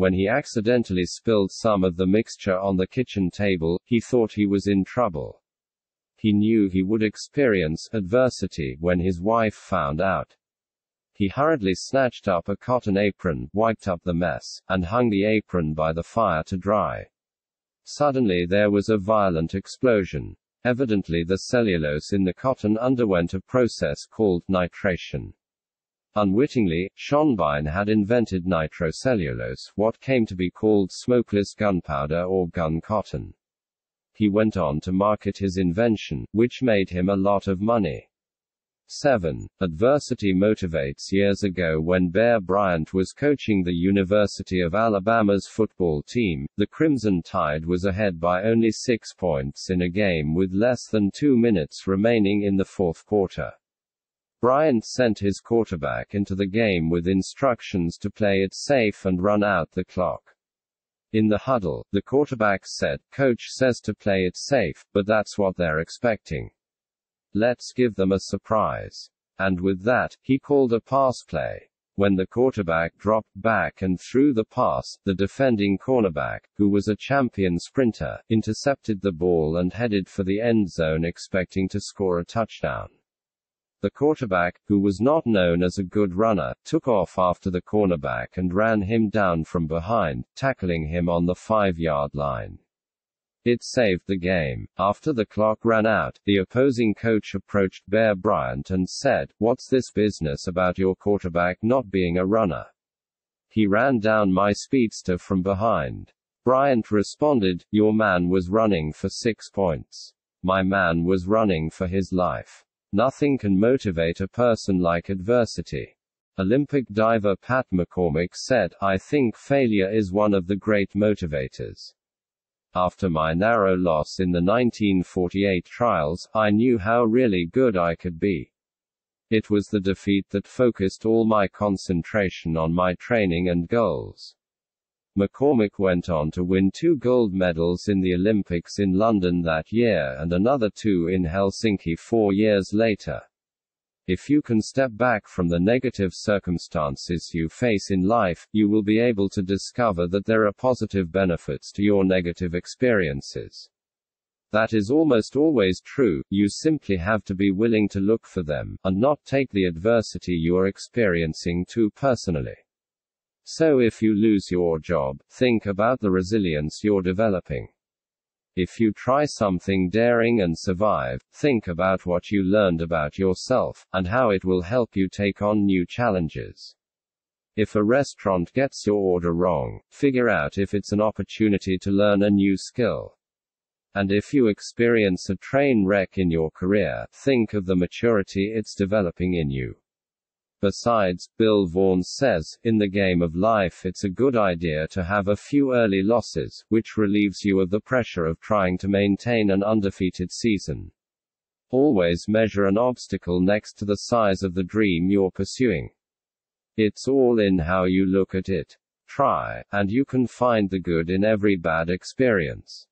When he accidentally spilled some of the mixture on the kitchen table, he thought he was in trouble. He knew he would experience adversity when his wife found out. He hurriedly snatched up a cotton apron, wiped up the mess, and hung the apron by the fire to dry. Suddenly there was a violent explosion. Evidently the cellulose in the cotton underwent a process called nitration. Unwittingly, Schonbein had invented nitrocellulose, what came to be called smokeless gunpowder or gun cotton. He went on to market his invention, which made him a lot of money. 7. Adversity motivates Years ago when Bear Bryant was coaching the University of Alabama's football team, the Crimson Tide was ahead by only six points in a game with less than two minutes remaining in the fourth quarter. Bryant sent his quarterback into the game with instructions to play it safe and run out the clock. In the huddle, the quarterback said, Coach says to play it safe, but that's what they're expecting. Let's give them a surprise. And with that, he called a pass play. When the quarterback dropped back and threw the pass, the defending cornerback, who was a champion sprinter, intercepted the ball and headed for the end zone expecting to score a touchdown. The quarterback, who was not known as a good runner, took off after the cornerback and ran him down from behind, tackling him on the five yard line. It saved the game. After the clock ran out, the opposing coach approached Bear Bryant and said, What's this business about your quarterback not being a runner? He ran down my speedster from behind. Bryant responded, Your man was running for six points. My man was running for his life. Nothing can motivate a person like adversity. Olympic diver Pat McCormick said, I think failure is one of the great motivators. After my narrow loss in the 1948 trials, I knew how really good I could be. It was the defeat that focused all my concentration on my training and goals. McCormick went on to win two gold medals in the Olympics in London that year and another two in Helsinki four years later. If you can step back from the negative circumstances you face in life, you will be able to discover that there are positive benefits to your negative experiences. That is almost always true, you simply have to be willing to look for them, and not take the adversity you are experiencing too personally. So if you lose your job, think about the resilience you're developing. If you try something daring and survive, think about what you learned about yourself, and how it will help you take on new challenges. If a restaurant gets your order wrong, figure out if it's an opportunity to learn a new skill. And if you experience a train wreck in your career, think of the maturity it's developing in you. Besides, Bill Vaughan says, in the game of life it's a good idea to have a few early losses, which relieves you of the pressure of trying to maintain an undefeated season. Always measure an obstacle next to the size of the dream you're pursuing. It's all in how you look at it. Try, and you can find the good in every bad experience.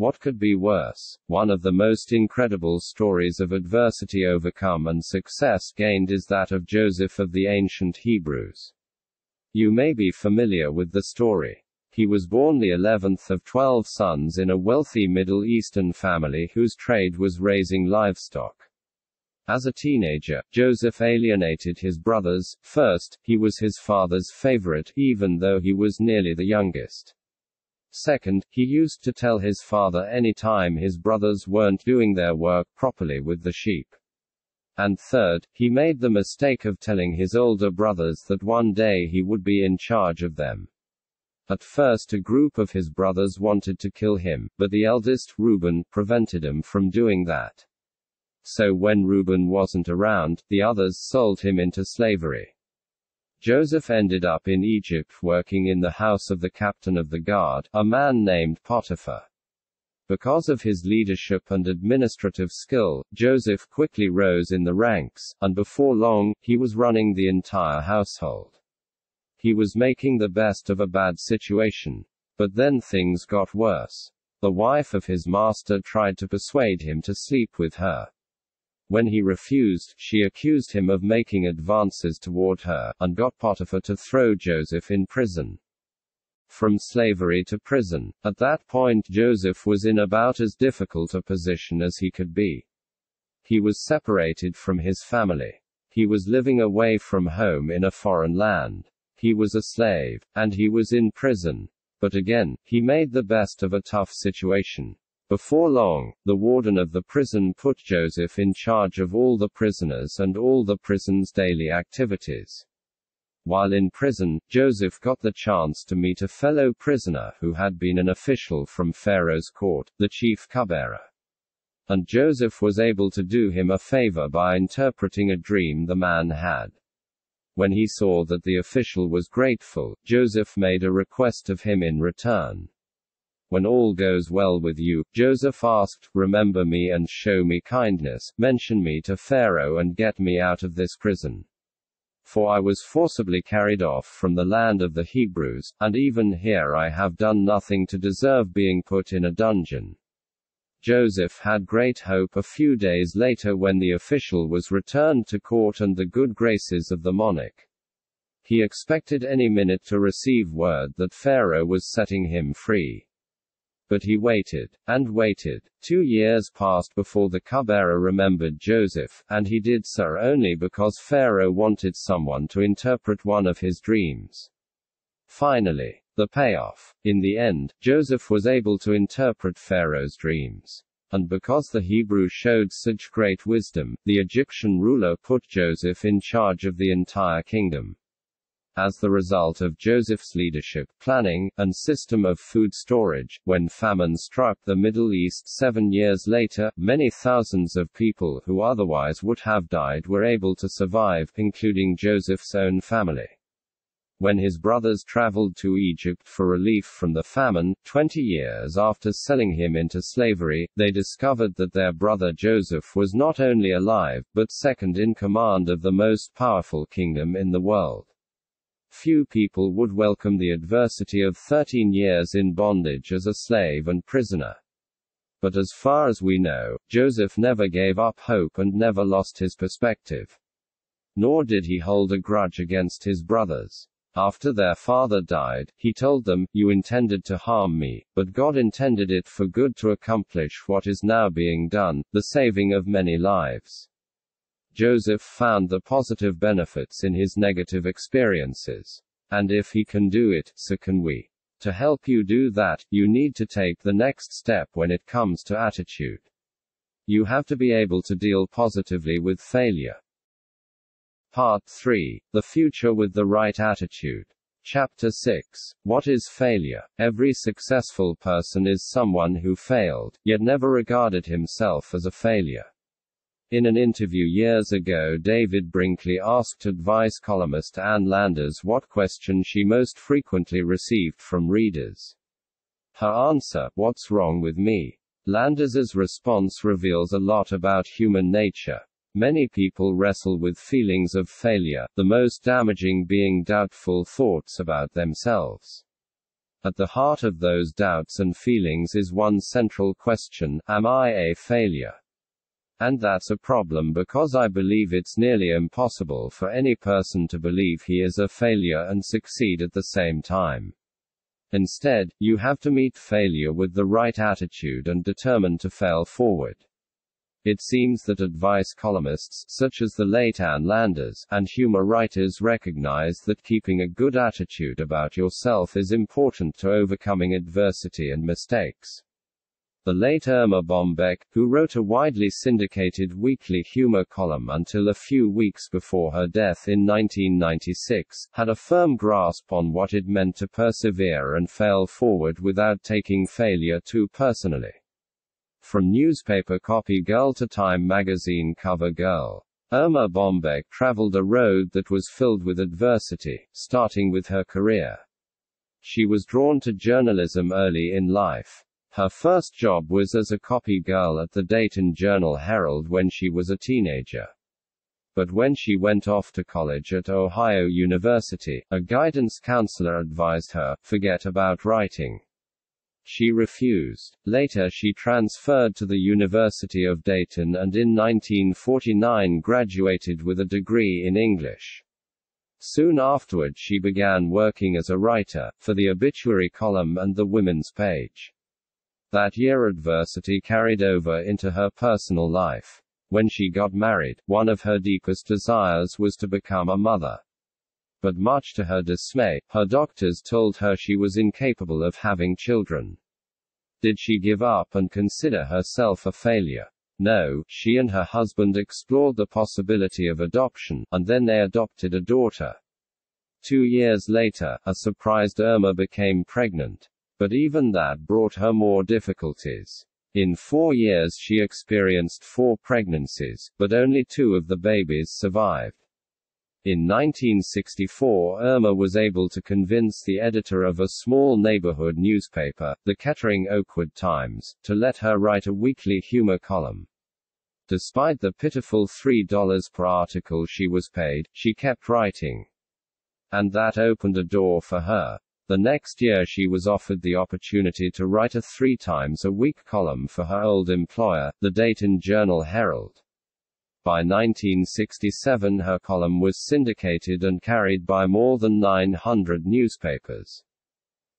What could be worse? One of the most incredible stories of adversity overcome and success gained is that of Joseph of the ancient Hebrews. You may be familiar with the story. He was born the 11th of 12 sons in a wealthy Middle Eastern family whose trade was raising livestock. As a teenager, Joseph alienated his brothers. First, he was his father's favorite, even though he was nearly the youngest. Second, he used to tell his father any time his brothers weren't doing their work properly with the sheep. And third, he made the mistake of telling his older brothers that one day he would be in charge of them. At first, a group of his brothers wanted to kill him, but the eldest, Reuben, prevented him from doing that. So when Reuben wasn't around, the others sold him into slavery. Joseph ended up in Egypt working in the house of the captain of the guard, a man named Potiphar. Because of his leadership and administrative skill, Joseph quickly rose in the ranks, and before long, he was running the entire household. He was making the best of a bad situation. But then things got worse. The wife of his master tried to persuade him to sleep with her. When he refused, she accused him of making advances toward her, and got Potiphar to throw Joseph in prison. From slavery to prison. At that point, Joseph was in about as difficult a position as he could be. He was separated from his family. He was living away from home in a foreign land. He was a slave, and he was in prison. But again, he made the best of a tough situation. Before long, the warden of the prison put Joseph in charge of all the prisoners and all the prison's daily activities. While in prison, Joseph got the chance to meet a fellow prisoner who had been an official from Pharaoh's court, the chief cupbearer. And Joseph was able to do him a favor by interpreting a dream the man had. When he saw that the official was grateful, Joseph made a request of him in return. When all goes well with you, Joseph asked, Remember me and show me kindness, mention me to Pharaoh and get me out of this prison. For I was forcibly carried off from the land of the Hebrews, and even here I have done nothing to deserve being put in a dungeon. Joseph had great hope a few days later when the official was returned to court and the good graces of the monarch. He expected any minute to receive word that Pharaoh was setting him free. But he waited, and waited. Two years passed before the cupbearer remembered Joseph, and he did so only because Pharaoh wanted someone to interpret one of his dreams. Finally, The payoff. In the end, Joseph was able to interpret Pharaoh's dreams. And because the Hebrew showed such great wisdom, the Egyptian ruler put Joseph in charge of the entire kingdom. As the result of Joseph's leadership, planning, and system of food storage, when famine struck the Middle East seven years later, many thousands of people who otherwise would have died were able to survive, including Joseph's own family. When his brothers traveled to Egypt for relief from the famine, 20 years after selling him into slavery, they discovered that their brother Joseph was not only alive, but second in command of the most powerful kingdom in the world. Few people would welcome the adversity of 13 years in bondage as a slave and prisoner. But as far as we know, Joseph never gave up hope and never lost his perspective. Nor did he hold a grudge against his brothers. After their father died, he told them, You intended to harm me, but God intended it for good to accomplish what is now being done, the saving of many lives. Joseph found the positive benefits in his negative experiences. And if he can do it, so can we. To help you do that, you need to take the next step when it comes to attitude. You have to be able to deal positively with failure. Part 3 The Future with the Right Attitude. Chapter 6 What is failure? Every successful person is someone who failed, yet never regarded himself as a failure. In an interview years ago David Brinkley asked advice columnist Ann Landers what question she most frequently received from readers. Her answer, What's wrong with me? Landers's response reveals a lot about human nature. Many people wrestle with feelings of failure, the most damaging being doubtful thoughts about themselves. At the heart of those doubts and feelings is one central question Am I a failure? And that's a problem because I believe it's nearly impossible for any person to believe he is a failure and succeed at the same time. Instead, you have to meet failure with the right attitude and determine to fail forward. It seems that advice columnists, such as the late Ann Landers, and humor writers recognize that keeping a good attitude about yourself is important to overcoming adversity and mistakes. The late Erma Bombeck, who wrote a widely syndicated weekly humor column until a few weeks before her death in 1996, had a firm grasp on what it meant to persevere and fail forward without taking failure too personally. From newspaper copy girl to Time magazine cover girl. Erma Bombeck traveled a road that was filled with adversity, starting with her career. She was drawn to journalism early in life. Her first job was as a copy girl at the Dayton Journal Herald when she was a teenager. But when she went off to college at Ohio University, a guidance counselor advised her, forget about writing. She refused. Later she transferred to the University of Dayton and in 1949 graduated with a degree in English. Soon afterward she began working as a writer, for the obituary column and the women's page. That year adversity carried over into her personal life. When she got married, one of her deepest desires was to become a mother. But much to her dismay, her doctors told her she was incapable of having children. Did she give up and consider herself a failure? No, she and her husband explored the possibility of adoption, and then they adopted a daughter. Two years later, a surprised Erma became pregnant. But even that brought her more difficulties. In four years she experienced four pregnancies, but only two of the babies survived. In 1964 Erma was able to convince the editor of a small neighborhood newspaper, the Kettering Oakwood Times, to let her write a weekly humor column. Despite the pitiful $3 per article she was paid, she kept writing. And that opened a door for her. The next year she was offered the opportunity to write a three times a week column for her old employer, the Dayton Journal Herald. By 1967 her column was syndicated and carried by more than 900 newspapers.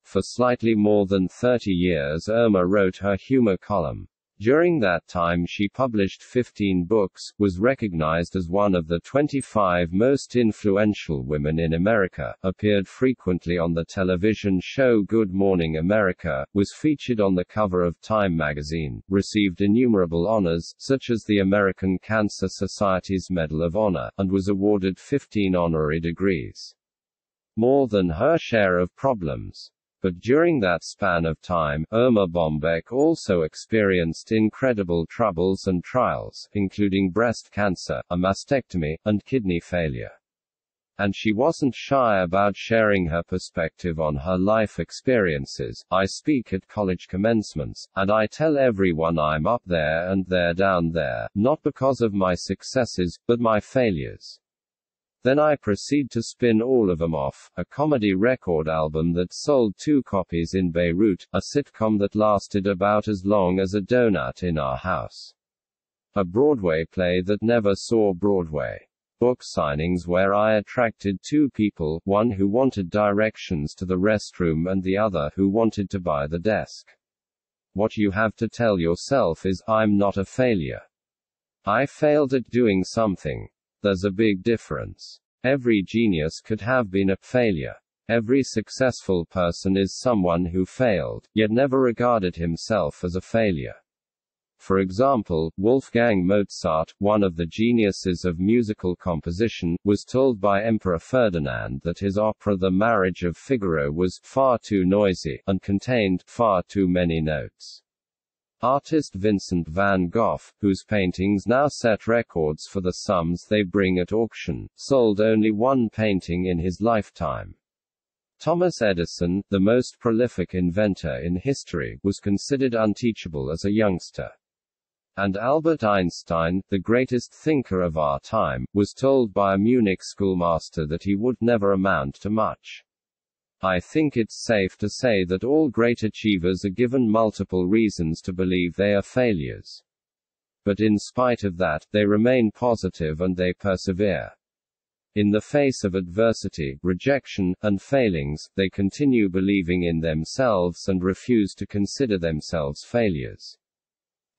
For slightly more than 30 years Erma wrote her humor column. During that time she published 15 books, was recognized as one of the 25 most influential women in America, appeared frequently on the television show Good Morning America, was featured on the cover of Time magazine, received innumerable honors, such as the American Cancer Society's Medal of Honor, and was awarded 15 honorary degrees. More than her share of problems. But during that span of time, Erma Bombeck also experienced incredible troubles and trials, including breast cancer, a mastectomy, and kidney failure. And she wasn't shy about sharing her perspective on her life experiences. I speak at college commencements, and I tell everyone I'm up there and they're down there, not because of my successes, but my failures. Then I proceed to spin all of them off, a comedy record album that sold two copies in Beirut, a sitcom that lasted about as long as a donut in our house. A Broadway play that never saw Broadway. Book signings where I attracted two people, one who wanted directions to the restroom and the other who wanted to buy the desk. What you have to tell yourself is, I'm not a failure. I failed at doing something. There's a big difference. Every genius could have been a failure. Every successful person is someone who failed, yet never regarded himself as a failure. For example, Wolfgang Mozart, one of the geniuses of musical composition, was told by Emperor Ferdinand that his opera The Marriage of Figaro was far too noisy and contained far too many notes. Artist Vincent van Gogh, whose paintings now set records for the sums they bring at auction, sold only one painting in his lifetime. Thomas Edison, the most prolific inventor in history, was considered unteachable as a youngster. And Albert Einstein, the greatest thinker of our time, was told by a Munich schoolmaster that he would never amount to much. I think it's safe to say that all great achievers are given multiple reasons to believe they are failures. But in spite of that, they remain positive and they persevere. In the face of adversity, rejection, and failings, they continue believing in themselves and refuse to consider themselves failures.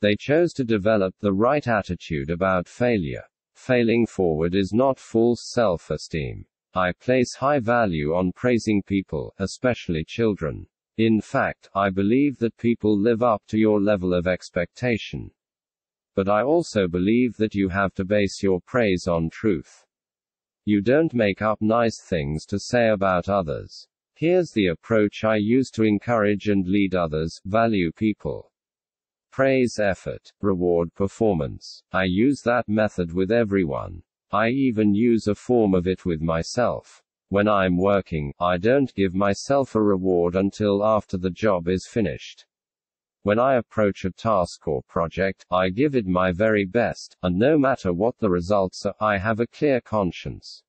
They chose to develop the right attitude about failure. Failing forward is not false self esteem. I place high value on praising people, especially children. In fact, I believe that people live up to your level of expectation. But I also believe that you have to base your praise on truth. You don't make up nice things to say about others. Here's the approach I use to encourage and lead others, value people. Praise effort, reward performance. I use that method with everyone. I even use a form of it with myself. When I'm working, I don't give myself a reward until after the job is finished. When I approach a task or project, I give it my very best, and no matter what the results are, I have a clear conscience.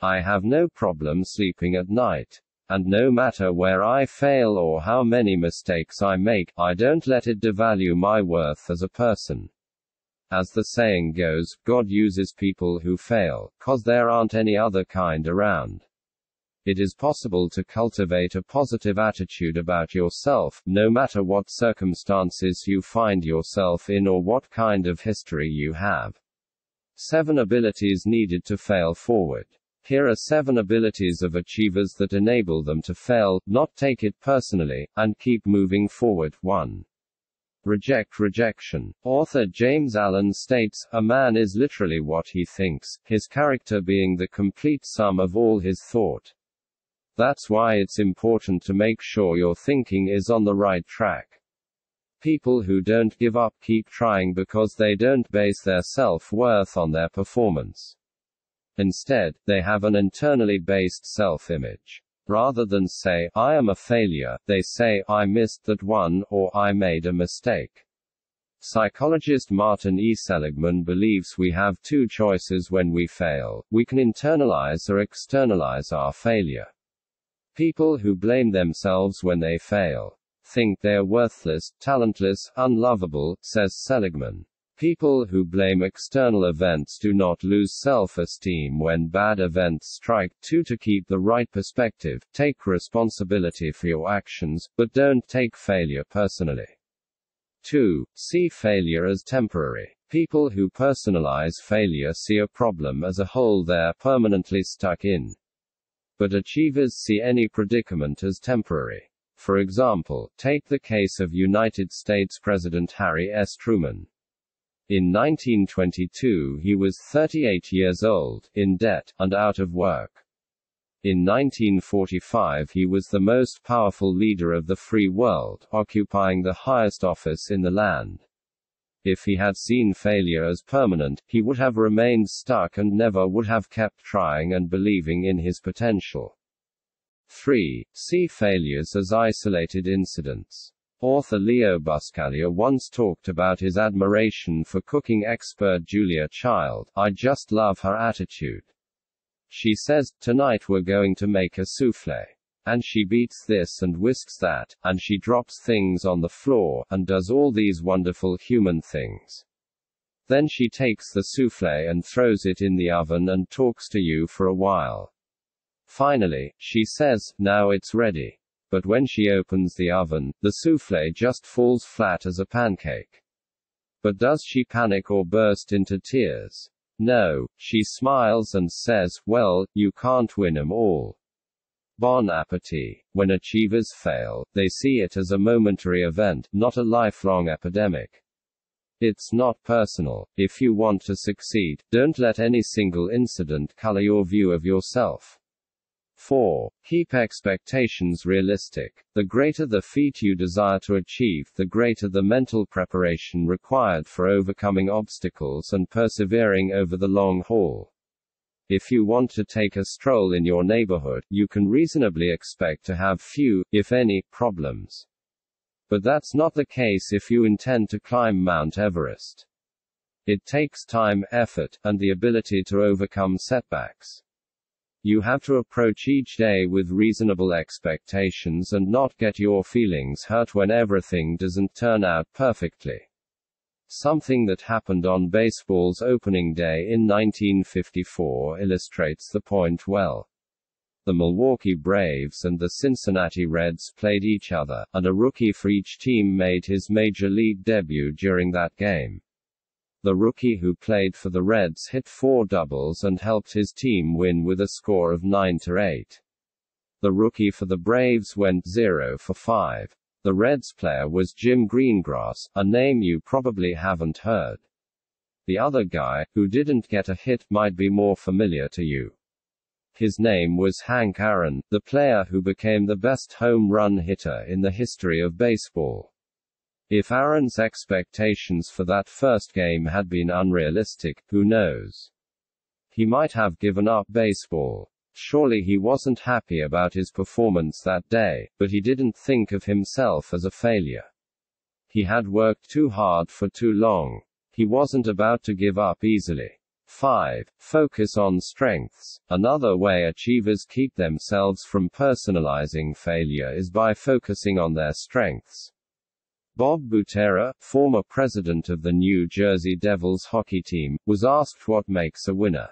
I have no problem sleeping at night. And no matter where I fail or how many mistakes I make, I don't let it devalue my worth as a person. As the saying goes, God uses people who fail, cause there aren't any other kind around. It is possible to cultivate a positive attitude about yourself, no matter what circumstances you find yourself in or what kind of history you have. 7 abilities needed to fail forward. Here are 7 abilities of achievers that enable them to fail, not take it personally, and keep moving forward. 1. Reject rejection. Author James Allen states, A man is literally what he thinks, his character being the complete sum of all his thought. That's why it's important to make sure your thinking is on the right track. People who don't give up keep trying because they don't base their self worth on their performance. Instead, they have an internally based self image. Rather than say, I am a failure, they say, I missed that one, or I made a mistake. Psychologist Martin E. Seligman believes we have two choices when we fail. We can internalize or externalize our failure. People who blame themselves when they fail think they're worthless, talentless, unlovable, says Seligman. People who blame external events do not lose self-esteem when bad events strike. 2. To keep the right perspective, take responsibility for your actions, but don't take failure personally. 2. See failure as temporary. People who personalize failure see a problem as a hole they're permanently stuck in. But achievers see any predicament as temporary. For example, take the case of United States President Harry S. Truman. In 1922 he was 38 years old, in debt, and out of work. In 1945 he was the most powerful leader of the free world, occupying the highest office in the land. If he had seen failure as permanent, he would have remained stuck and never would have kept trying and believing in his potential. 3. See failures as isolated incidents. Author Leo Buscaglia once talked about his admiration for cooking expert Julia Child. I just love her attitude. She says, Tonight we're going to make a souffle. And she beats this and whisks that, and she drops things on the floor, and does all these wonderful human things. Then she takes the souffle and throws it in the oven and talks to you for a while. Finally, she says, Now it's ready. But when she opens the oven, the souffle just falls flat as a pancake. But does she panic or burst into tears? No, she smiles and says, well, you can't win 'em all. Bon appetit. When achievers fail, they see it as a momentary event, not a lifelong epidemic. It's not personal. If you want to succeed, don't let any single incident color your view of yourself. 4. Keep expectations realistic. The greater the feat you desire to achieve, the greater the mental preparation required for overcoming obstacles and persevering over the long haul. If you want to take a stroll in your neighborhood, you can reasonably expect to have few, if any, problems. But that's not the case if you intend to climb Mount Everest. It takes time, effort, and the ability to overcome setbacks. You have to approach each day with reasonable expectations and not get your feelings hurt when everything doesn't turn out perfectly. Something that happened on baseball's opening day in 1954 illustrates the point well. The Milwaukee Braves and the Cincinnati Reds played each other, and a rookie for each team made his major league debut during that game. The rookie who played for the Reds hit four doubles and helped his team win with a score of 9 to 8. The rookie for the Braves went 0 for 5. The Reds player was Jim Greengrass, a name you probably haven't heard. The other guy, who didn't get a hit, might be more familiar to you. His name was Hank Aaron, the player who became the best home run hitter in the history of baseball. If Aaron's expectations for that first game had been unrealistic, who knows? He might have given up baseball. Surely he wasn't happy about his performance that day, but he didn't think of himself as a failure. He had worked too hard for too long. He wasn't about to give up easily. 5. Focus on strengths. Another way achievers keep themselves from personalizing failure is by focusing on their strengths. Bob Butera, former president of the New Jersey Devils hockey team, was asked what makes a winner.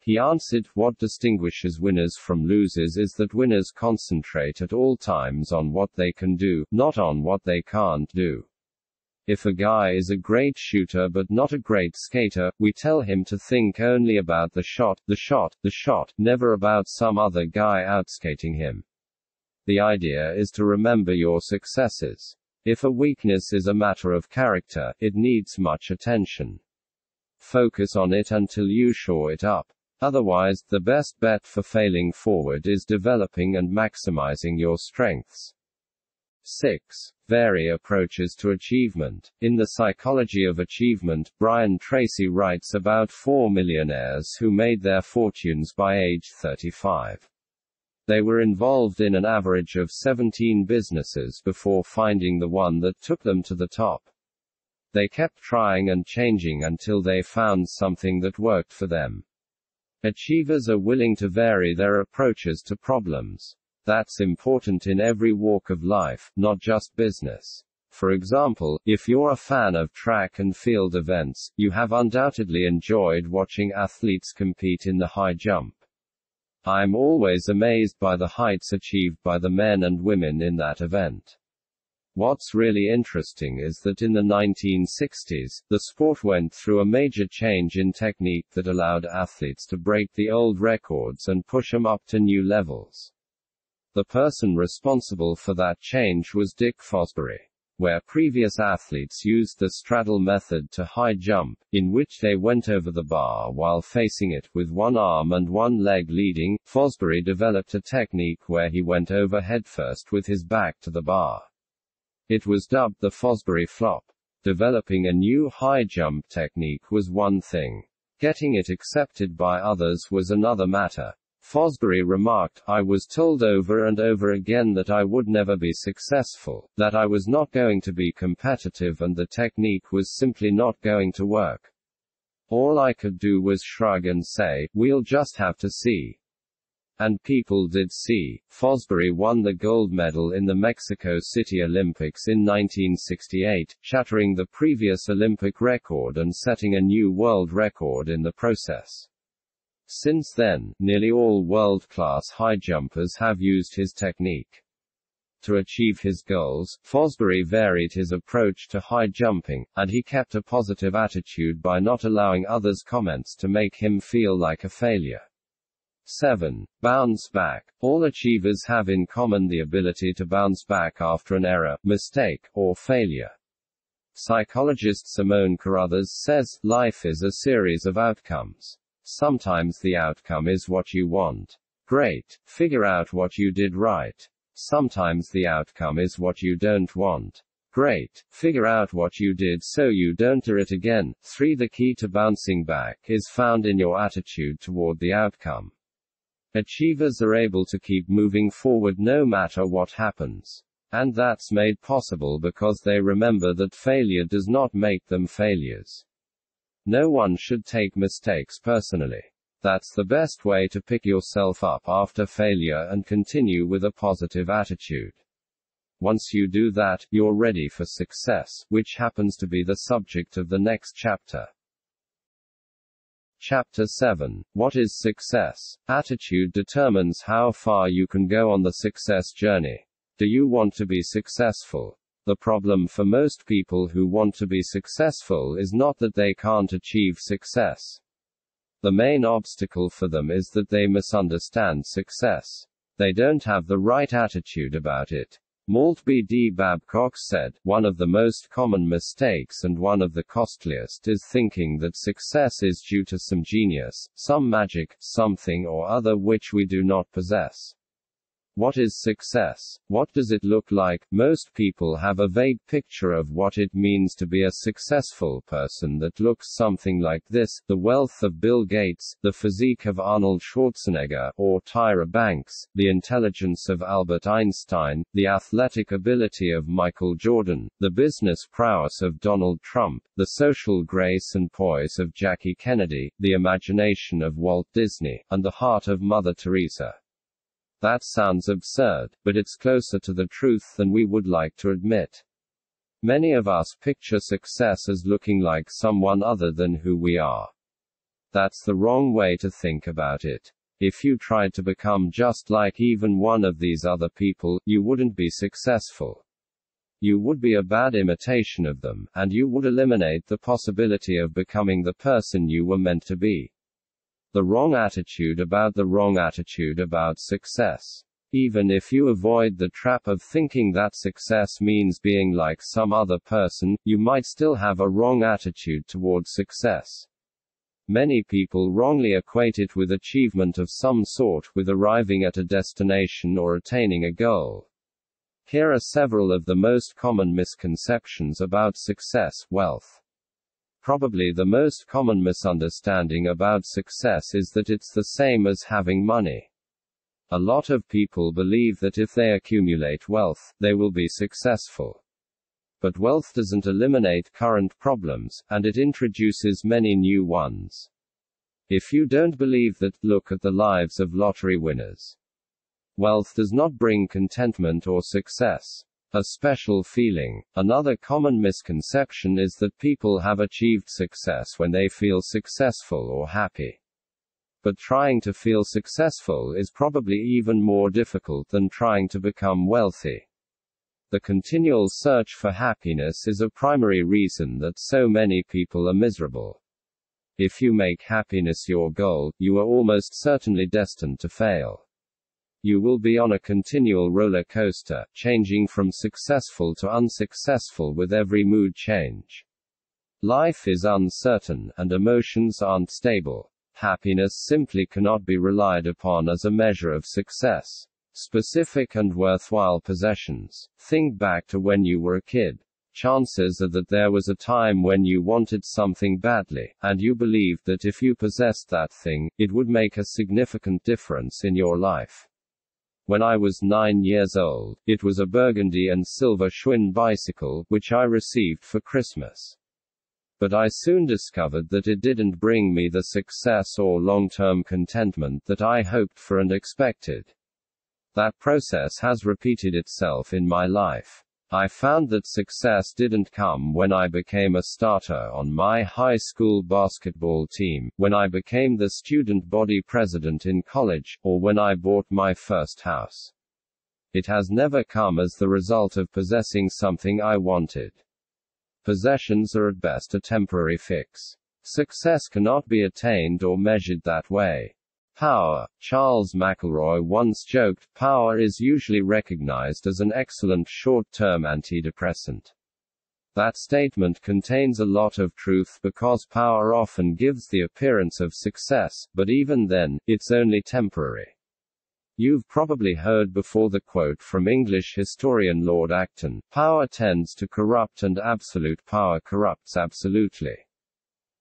He answered, What distinguishes winners from losers is that winners concentrate at all times on what they can do, not on what they can't do. If a guy is a great shooter but not a great skater, we tell him to think only about the shot, the shot, the shot, never about some other guy outskating him. The idea is to remember your successes. If a weakness is a matter of character, it needs much attention. Focus on it until you shore it up. Otherwise, the best bet for failing forward is developing and maximizing your strengths. 6. Vary approaches to achievement. In The Psychology of Achievement, Brian Tracy writes about four millionaires who made their fortunes by age 35. They were involved in an average of 17 businesses before finding the one that took them to the top. They kept trying and changing until they found something that worked for them. Achievers are willing to vary their approaches to problems. That's important in every walk of life, not just business. For example, if you're a fan of track and field events, you have undoubtedly enjoyed watching athletes compete in the high jump. I'm always amazed by the heights achieved by the men and women in that event. What's really interesting is that in the 1960s, the sport went through a major change in technique that allowed athletes to break the old records and push them up to new levels. The person responsible for that change was Dick Fosbury. Where previous athletes used the straddle method to high jump, in which they went over the bar while facing it with one arm and one leg leading, Fosbury developed a technique where he went over headfirst with his back to the bar. It was dubbed the Fosbury flop. Developing a new high jump technique was one thing. Getting it accepted by others was another matter. Fosbury remarked, I was told over and over again that I would never be successful, that I was not going to be competitive and the technique was simply not going to work. All I could do was shrug and say, we'll just have to see. And people did see. Fosbury won the gold medal in the Mexico City Olympics in 1968, shattering the previous Olympic record and setting a new world record in the process. Since then, nearly all world-class high jumpers have used his technique. To achieve his goals, Fosbury varied his approach to high jumping, and he kept a positive attitude by not allowing others' comments to make him feel like a failure. 7. Bounce back. All achievers have in common the ability to bounce back after an error, mistake, or failure. Psychologist Simone Carruthers says, life is a series of outcomes. Sometimes the outcome is what you want. Great. Figure out what you did right. Sometimes the outcome is what you don't want. Great. Figure out what you did so you don't do it again. 3. The key to bouncing back is found in your attitude toward the outcome. Achievers are able to keep moving forward no matter what happens. And that's made possible because they remember that failure does not make them failures. No one should take mistakes personally. That's the best way to pick yourself up after failure and continue with a positive attitude. Once you do that, you're ready for success, which happens to be the subject of the next chapter. Chapter 7 What is success? Attitude determines how far you can go on the success journey. Do you want to be successful? The problem for most people who want to be successful is not that they can't achieve success. The main obstacle for them is that they misunderstand success. They don't have the right attitude about it. Maltbie D. Babcock said, One of the most common mistakes and one of the costliest is thinking that success is due to some genius, some magic, something or other which we do not possess. What is success? What does it look like? Most people have a vague picture of what it means to be a successful person that looks something like this the wealth of Bill Gates, the physique of Arnold Schwarzenegger, or Tyra Banks, the intelligence of Albert Einstein, the athletic ability of Michael Jordan, the business prowess of Donald Trump, the social grace and poise of Jackie Kennedy, the imagination of Walt Disney, and the heart of Mother Teresa. That sounds absurd, but it's closer to the truth than we would like to admit. Many of us picture success as looking like someone other than who we are. That's the wrong way to think about it. If you tried to become just like even one of these other people, you wouldn't be successful. You would be a bad imitation of them, and you would eliminate the possibility of becoming the person you were meant to be. The wrong attitude about the wrong attitude about success. Even if you avoid the trap of thinking that success means being like some other person, you might still have a wrong attitude toward success. Many people wrongly equate it with achievement of some sort, with arriving at a destination or attaining a goal. Here are several of the most common misconceptions about success, wealth. Probably the most common misunderstanding about success is that it's the same as having money. A lot of people believe that if they accumulate wealth, they will be successful. But wealth doesn't eliminate current problems, and it introduces many new ones. If you don't believe that, look at the lives of lottery winners. Wealth does not bring contentment or success. A special feeling. Another common misconception is that people have achieved success when they feel successful or happy. But trying to feel successful is probably even more difficult than trying to become wealthy. The continual search for happiness is a primary reason that so many people are miserable. If you make happiness your goal, you are almost certainly destined to fail. You will be on a continual roller coaster, changing from successful to unsuccessful with every mood change. Life is uncertain, and emotions aren't stable. Happiness simply cannot be relied upon as a measure of success. Specific and worthwhile possessions. Think back to when you were a kid. Chances are that there was a time when you wanted something badly, and you believed that if you possessed that thing, it would make a significant difference in your life. When I was nine years old, it was a burgundy and silver Schwinn bicycle, which I received for Christmas. But I soon discovered that it didn't bring me the success or long term contentment that I hoped for and expected. That process has repeated itself in my life. I found that success didn't come when I became a starter on my high school basketball team, when I became the student body president in college, or when I bought my first house. It has never come as the result of possessing something I wanted. Possessions are at best a temporary fix. Success cannot be attained or measured that way. Power. Charles McElroy once joked, power is usually recognized as an excellent short-term antidepressant. That statement contains a lot of truth because power often gives the appearance of success, but even then, it's only temporary. You've probably heard before the quote from English historian Lord Acton, power tends to corrupt and absolute power corrupts absolutely.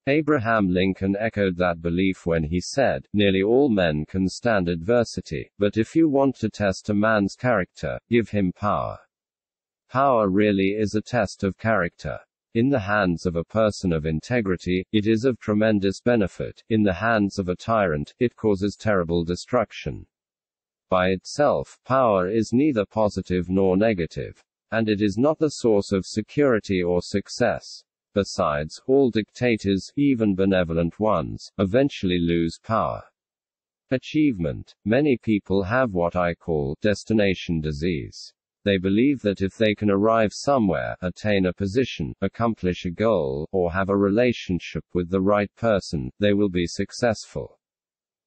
Abraham Lincoln echoed that belief when he said, Nearly all men can stand adversity, but if you want to test a man's character, give him power. Power really is a test of character. In the hands of a person of integrity, it is of tremendous benefit. In the hands of a tyrant, it causes terrible destruction. By itself, power is neither positive nor negative. And it is not the source of security or success. Besides, all dictators, even benevolent ones, eventually lose power. Achievement. Many people have what I call destination disease. They believe that if they can arrive somewhere, attain a position, accomplish a goal, or have a relationship with the right person, they will be successful.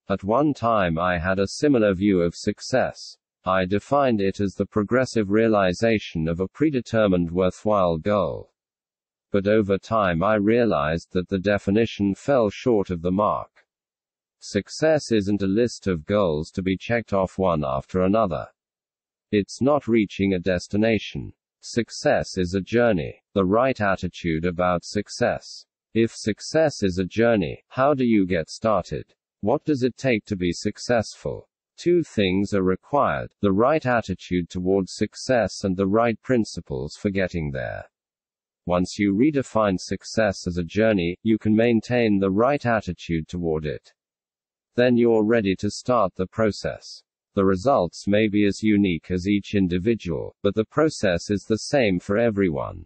At one time I had a similar view of success. I defined it as the progressive realization of a predetermined worthwhile goal but over time I realized that the definition fell short of the mark. Success isn't a list of goals to be checked off one after another. It's not reaching a destination. Success is a journey. The right attitude about success. If success is a journey, how do you get started? What does it take to be successful? Two things are required the right attitude towards success and the right principles for getting there. Once you redefine success as a journey, you can maintain the right attitude toward it. Then you're ready to start the process. The results may be as unique as each individual, but the process is the same for everyone.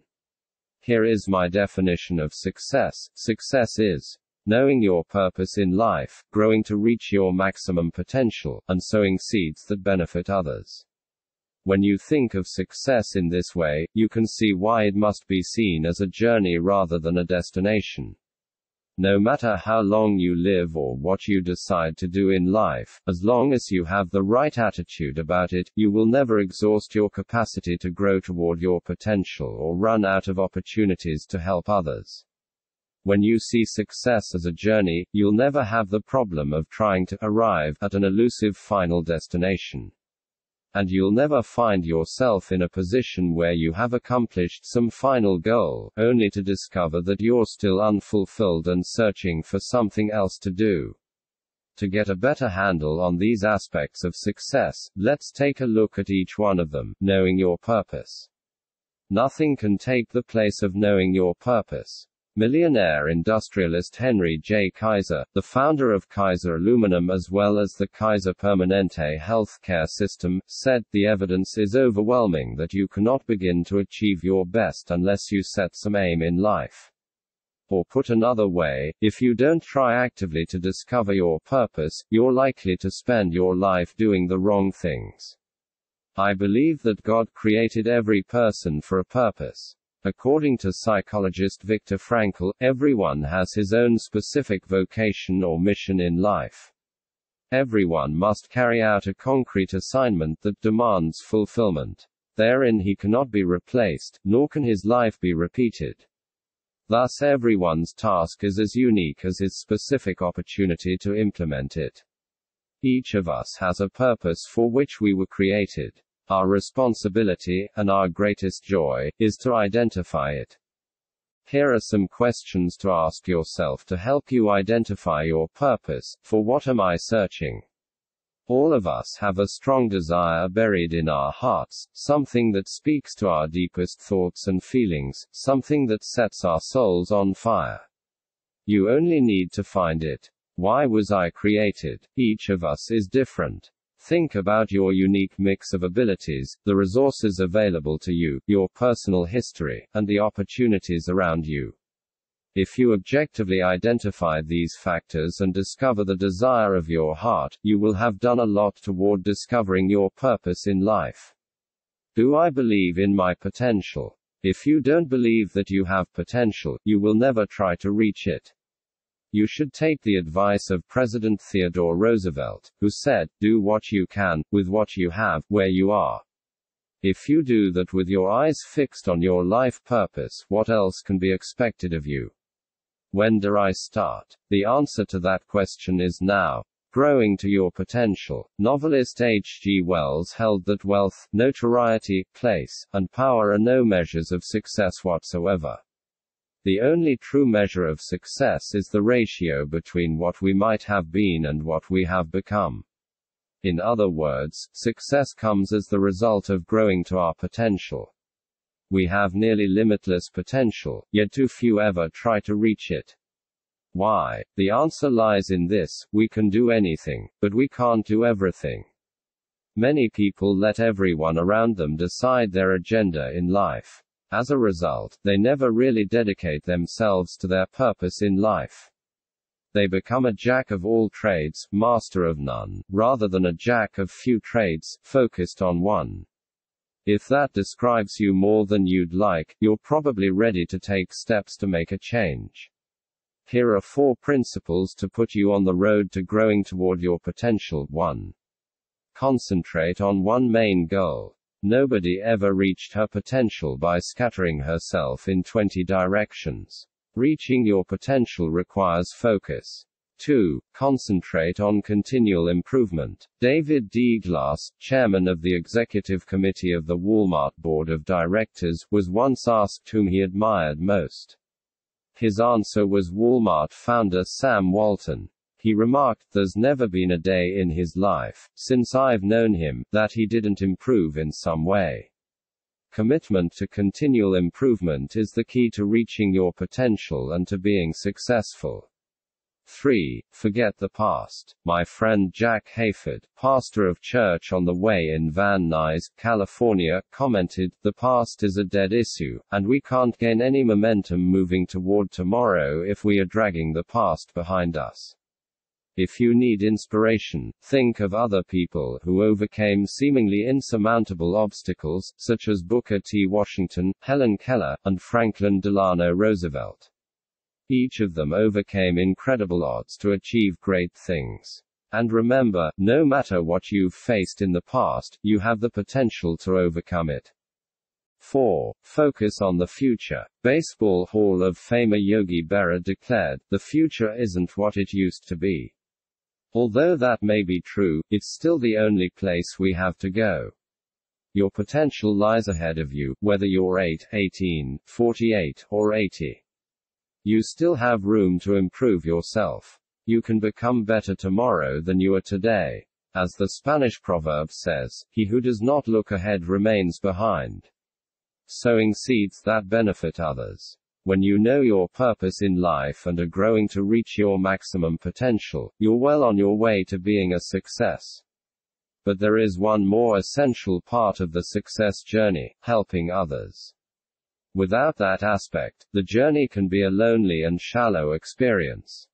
Here is my definition of success success is knowing your purpose in life, growing to reach your maximum potential, and sowing seeds that benefit others. When you think of success in this way, you can see why it must be seen as a journey rather than a destination. No matter how long you live or what you decide to do in life, as long as you have the right attitude about it, you will never exhaust your capacity to grow toward your potential or run out of opportunities to help others. When you see success as a journey, you'll never have the problem of trying to arrive at an elusive final destination and you'll never find yourself in a position where you have accomplished some final goal, only to discover that you're still unfulfilled and searching for something else to do. To get a better handle on these aspects of success, let's take a look at each one of them, knowing your purpose. Nothing can take the place of knowing your purpose. Millionaire industrialist Henry J. Kaiser, the founder of Kaiser Aluminum as well as the Kaiser Permanente healthcare system, said, The evidence is overwhelming that you cannot begin to achieve your best unless you set some aim in life. Or put another way, if you don't try actively to discover your purpose, you're likely to spend your life doing the wrong things. I believe that God created every person for a purpose. According to psychologist Viktor Frankl, everyone has his own specific vocation or mission in life. Everyone must carry out a concrete assignment that demands fulfillment. Therein he cannot be replaced, nor can his life be repeated. Thus everyone's task is as unique as his specific opportunity to implement it. Each of us has a purpose for which we were created. Our responsibility, and our greatest joy, is to identify it. Here are some questions to ask yourself to help you identify your purpose. For what am I searching? All of us have a strong desire buried in our hearts, something that speaks to our deepest thoughts and feelings, something that sets our souls on fire. You only need to find it. Why was I created? Each of us is different. Think about your unique mix of abilities, the resources available to you, your personal history, and the opportunities around you. If you objectively identify these factors and discover the desire of your heart, you will have done a lot toward discovering your purpose in life. Do I believe in my potential? If you don't believe that you have potential, you will never try to reach it. You should take the advice of President Theodore Roosevelt, who said, Do what you can, with what you have, where you are. If you do that with your eyes fixed on your life purpose, what else can be expected of you? When do I start? The answer to that question is now. Growing to your potential. Novelist H.G. Wells held that wealth, notoriety, place, and power are no measures of success whatsoever. The only true measure of success is the ratio between what we might have been and what we have become. In other words, success comes as the result of growing to our potential. We have nearly limitless potential, yet too few ever try to reach it. Why? The answer lies in this we can do anything, but we can't do everything. Many people let everyone around them decide their agenda in life. As a result, they never really dedicate themselves to their purpose in life. They become a jack of all trades, master of none, rather than a jack of few trades, focused on one. If that describes you more than you'd like, you're probably ready to take steps to make a change. Here are four principles to put you on the road to growing toward your potential. 1. Concentrate on one main goal. Nobody ever reached her potential by scattering herself in 20 directions. Reaching your potential requires focus. 2. Concentrate on continual improvement. David D. Glass, chairman of the executive committee of the Walmart board of directors, was once asked whom he admired most. His answer was Walmart founder Sam Walton. He remarked, There's never been a day in his life, since I've known him, that he didn't improve in some way. Commitment to continual improvement is the key to reaching your potential and to being successful. 3. Forget the past. My friend Jack Hayford, pastor of Church on the Way in Van Nuys, California, commented, The past is a dead issue, and we can't gain any momentum moving toward tomorrow if we are dragging the past behind us. If you need inspiration, think of other people who overcame seemingly insurmountable obstacles, such as Booker T. Washington, Helen Keller, and Franklin Delano Roosevelt. Each of them overcame incredible odds to achieve great things. And remember, no matter what you've faced in the past, you have the potential to overcome it. 4. Focus on the future. Baseball Hall of Famer Yogi Berra declared, The future isn't what it used to be. Although that may be true, it's still the only place we have to go. Your potential lies ahead of you, whether you're 8, 18, 48, or 80. You still have room to improve yourself. You can become better tomorrow than you are today. As the Spanish proverb says, he who does not look ahead remains behind. Sowing seeds that benefit others. When you know your purpose in life and are growing to reach your maximum potential, you're well on your way to being a success. But there is one more essential part of the success journey helping others. Without that aspect, the journey can be a lonely and shallow experience.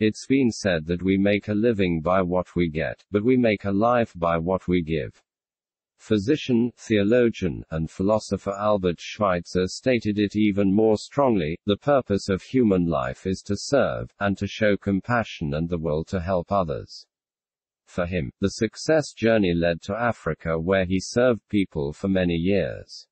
It's been said that we make a living by what we get, but we make a life by what we give. Physician, theologian, and philosopher Albert Schweitzer stated it even more strongly the purpose of human life is to serve, and to show compassion and the will to help others. For him, the success journey led to Africa where he served people for many years.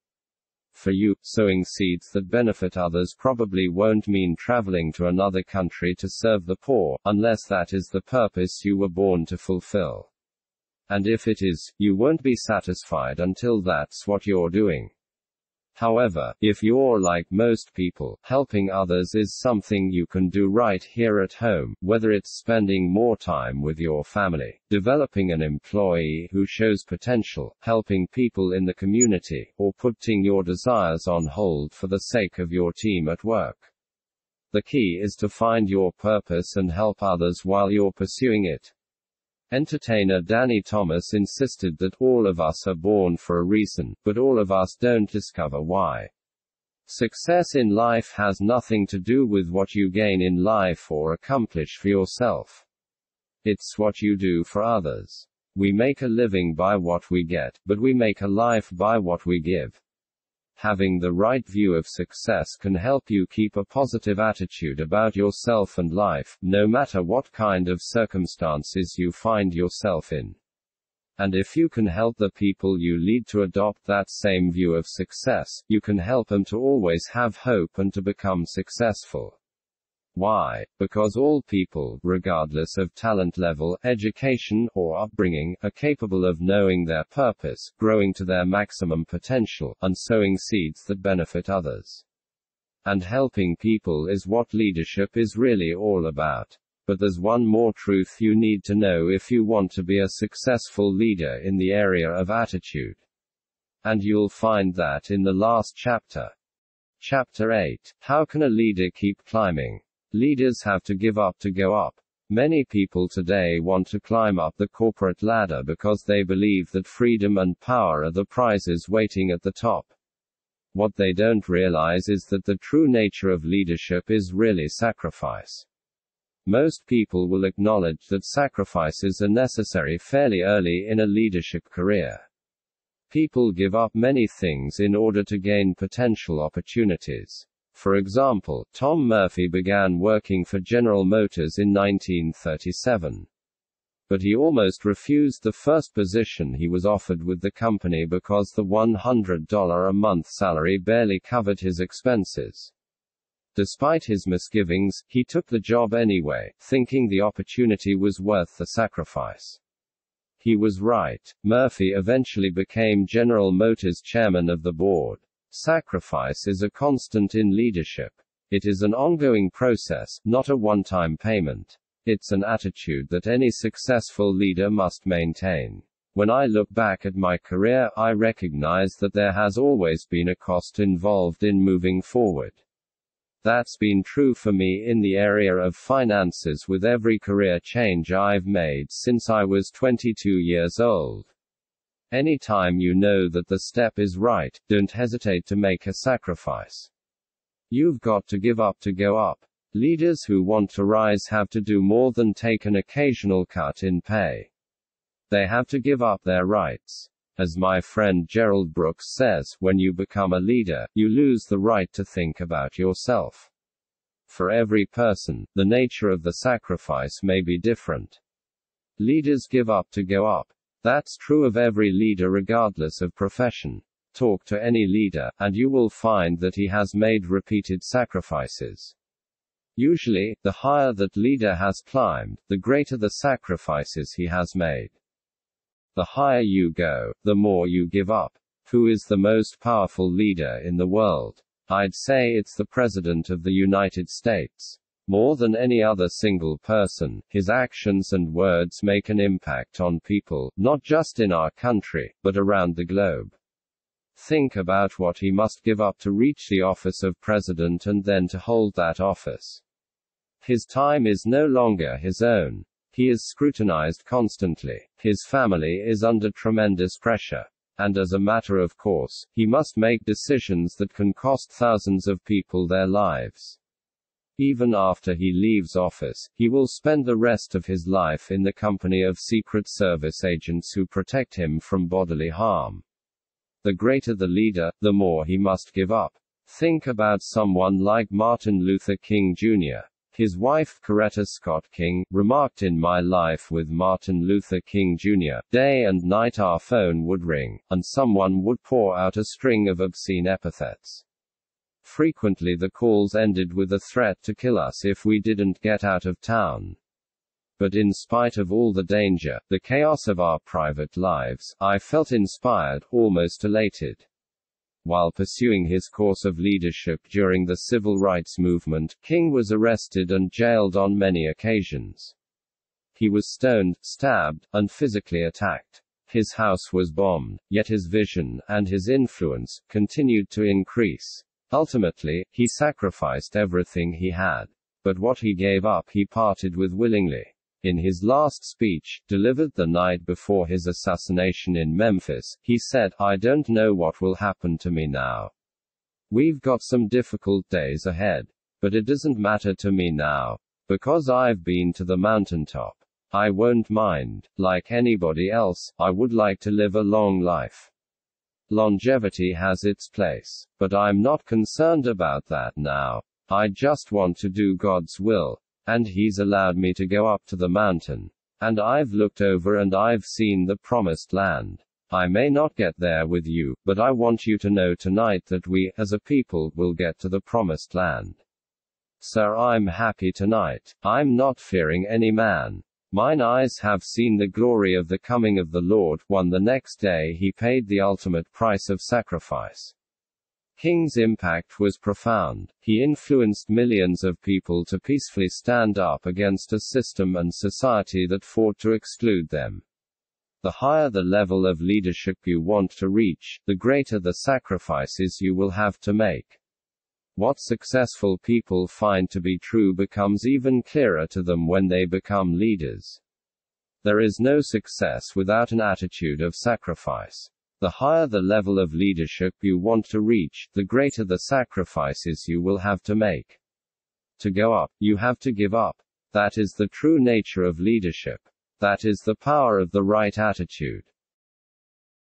For you, sowing seeds that benefit others probably won't mean traveling to another country to serve the poor, unless that is the purpose you were born to fulfill. And if it is, you won't be satisfied until that's what you're doing. However, if you're like most people, helping others is something you can do right here at home, whether it's spending more time with your family, developing an employee who shows potential, helping people in the community, or putting your desires on hold for the sake of your team at work. The key is to find your purpose and help others while you're pursuing it. Entertainer Danny Thomas insisted that all of us are born for a reason, but all of us don't discover why. Success in life has nothing to do with what you gain in life or accomplish for yourself. It's what you do for others. We make a living by what we get, but we make a life by what we give. Having the right view of success can help you keep a positive attitude about yourself and life, no matter what kind of circumstances you find yourself in. And if you can help the people you lead to adopt that same view of success, you can help them to always have hope and to become successful. Why? Because all people, regardless of talent level, education, or upbringing, are capable of knowing their purpose, growing to their maximum potential, and sowing seeds that benefit others. And helping people is what leadership is really all about. But there's one more truth you need to know if you want to be a successful leader in the area of attitude. And you'll find that in the last chapter. Chapter 8 How can a leader keep climbing? Leaders have to give up to go up. Many people today want to climb up the corporate ladder because they believe that freedom and power are the prizes waiting at the top. What they don't realize is that the true nature of leadership is really sacrifice. Most people will acknowledge that sacrifices are necessary fairly early in a leadership career. People give up many things in order to gain potential opportunities. For example, Tom Murphy began working for General Motors in 1937. But he almost refused the first position he was offered with the company because the $100 a month salary barely covered his expenses. Despite his misgivings, he took the job anyway, thinking the opportunity was worth the sacrifice. He was right. Murphy eventually became General Motors chairman of the board. Sacrifice is a constant in leadership. It is an ongoing process, not a one time payment. It's an attitude that any successful leader must maintain. When I look back at my career, I recognize that there has always been a cost involved in moving forward. That's been true for me in the area of finances with every career change I've made since I was 22 years old. Anytime you know that the step is right, don't hesitate to make a sacrifice. You've got to give up to go up. Leaders who want to rise have to do more than take an occasional cut in pay. They have to give up their rights. As my friend Gerald Brooks says, when you become a leader, you lose the right to think about yourself. For every person, the nature of the sacrifice may be different. Leaders give up to go up. That's true of every leader regardless of profession. Talk to any leader, and you will find that he has made repeated sacrifices. Usually, the higher that leader has climbed, the greater the sacrifices he has made. The higher you go, the more you give up. Who is the most powerful leader in the world? I'd say it's the President of the United States. More than any other single person, his actions and words make an impact on people, not just in our country, but around the globe. Think about what he must give up to reach the office of president and then to hold that office. His time is no longer his own. He is scrutinized constantly. His family is under tremendous pressure. And as a matter of course, he must make decisions that can cost thousands of people their lives. Even after he leaves office, he will spend the rest of his life in the company of Secret Service agents who protect him from bodily harm. The greater the leader, the more he must give up. Think about someone like Martin Luther King Jr. His wife, Coretta Scott King, remarked in My Life with Martin Luther King Jr., day and night our phone would ring, and someone would pour out a string of obscene epithets. Frequently the calls ended with a threat to kill us if we didn't get out of town. But in spite of all the danger, the chaos of our private lives, I felt inspired, almost elated. While pursuing his course of leadership during the civil rights movement, King was arrested and jailed on many occasions. He was stoned, stabbed, and physically attacked. His house was bombed, yet his vision, and his influence, continued to increase. Ultimately, he sacrificed everything he had. But what he gave up he parted with willingly. In his last speech, delivered the night before his assassination in Memphis, he said, I don't know what will happen to me now. We've got some difficult days ahead. But it doesn't matter to me now. Because I've been to the mountaintop. I won't mind. Like anybody else, I would like to live a long life. Longevity has its place. But I'm not concerned about that now. I just want to do God's will. And he's allowed me to go up to the mountain. And I've looked over and I've seen the promised land. I may not get there with you, but I want you to know tonight that we, as a people, will get to the promised land. Sir, I'm happy tonight. I'm not fearing any man. Mine eyes have seen the glory of the coming of the Lord. One the next day he paid the ultimate price of sacrifice. King's impact was profound. He influenced millions of people to peacefully stand up against a system and society that fought to exclude them. The higher the level of leadership you want to reach, the greater the sacrifices you will have to make. What successful people find to be true becomes even clearer to them when they become leaders. There is no success without an attitude of sacrifice. The higher the level of leadership you want to reach, the greater the sacrifices you will have to make. To go up, you have to give up. That is the true nature of leadership. That is the power of the right attitude.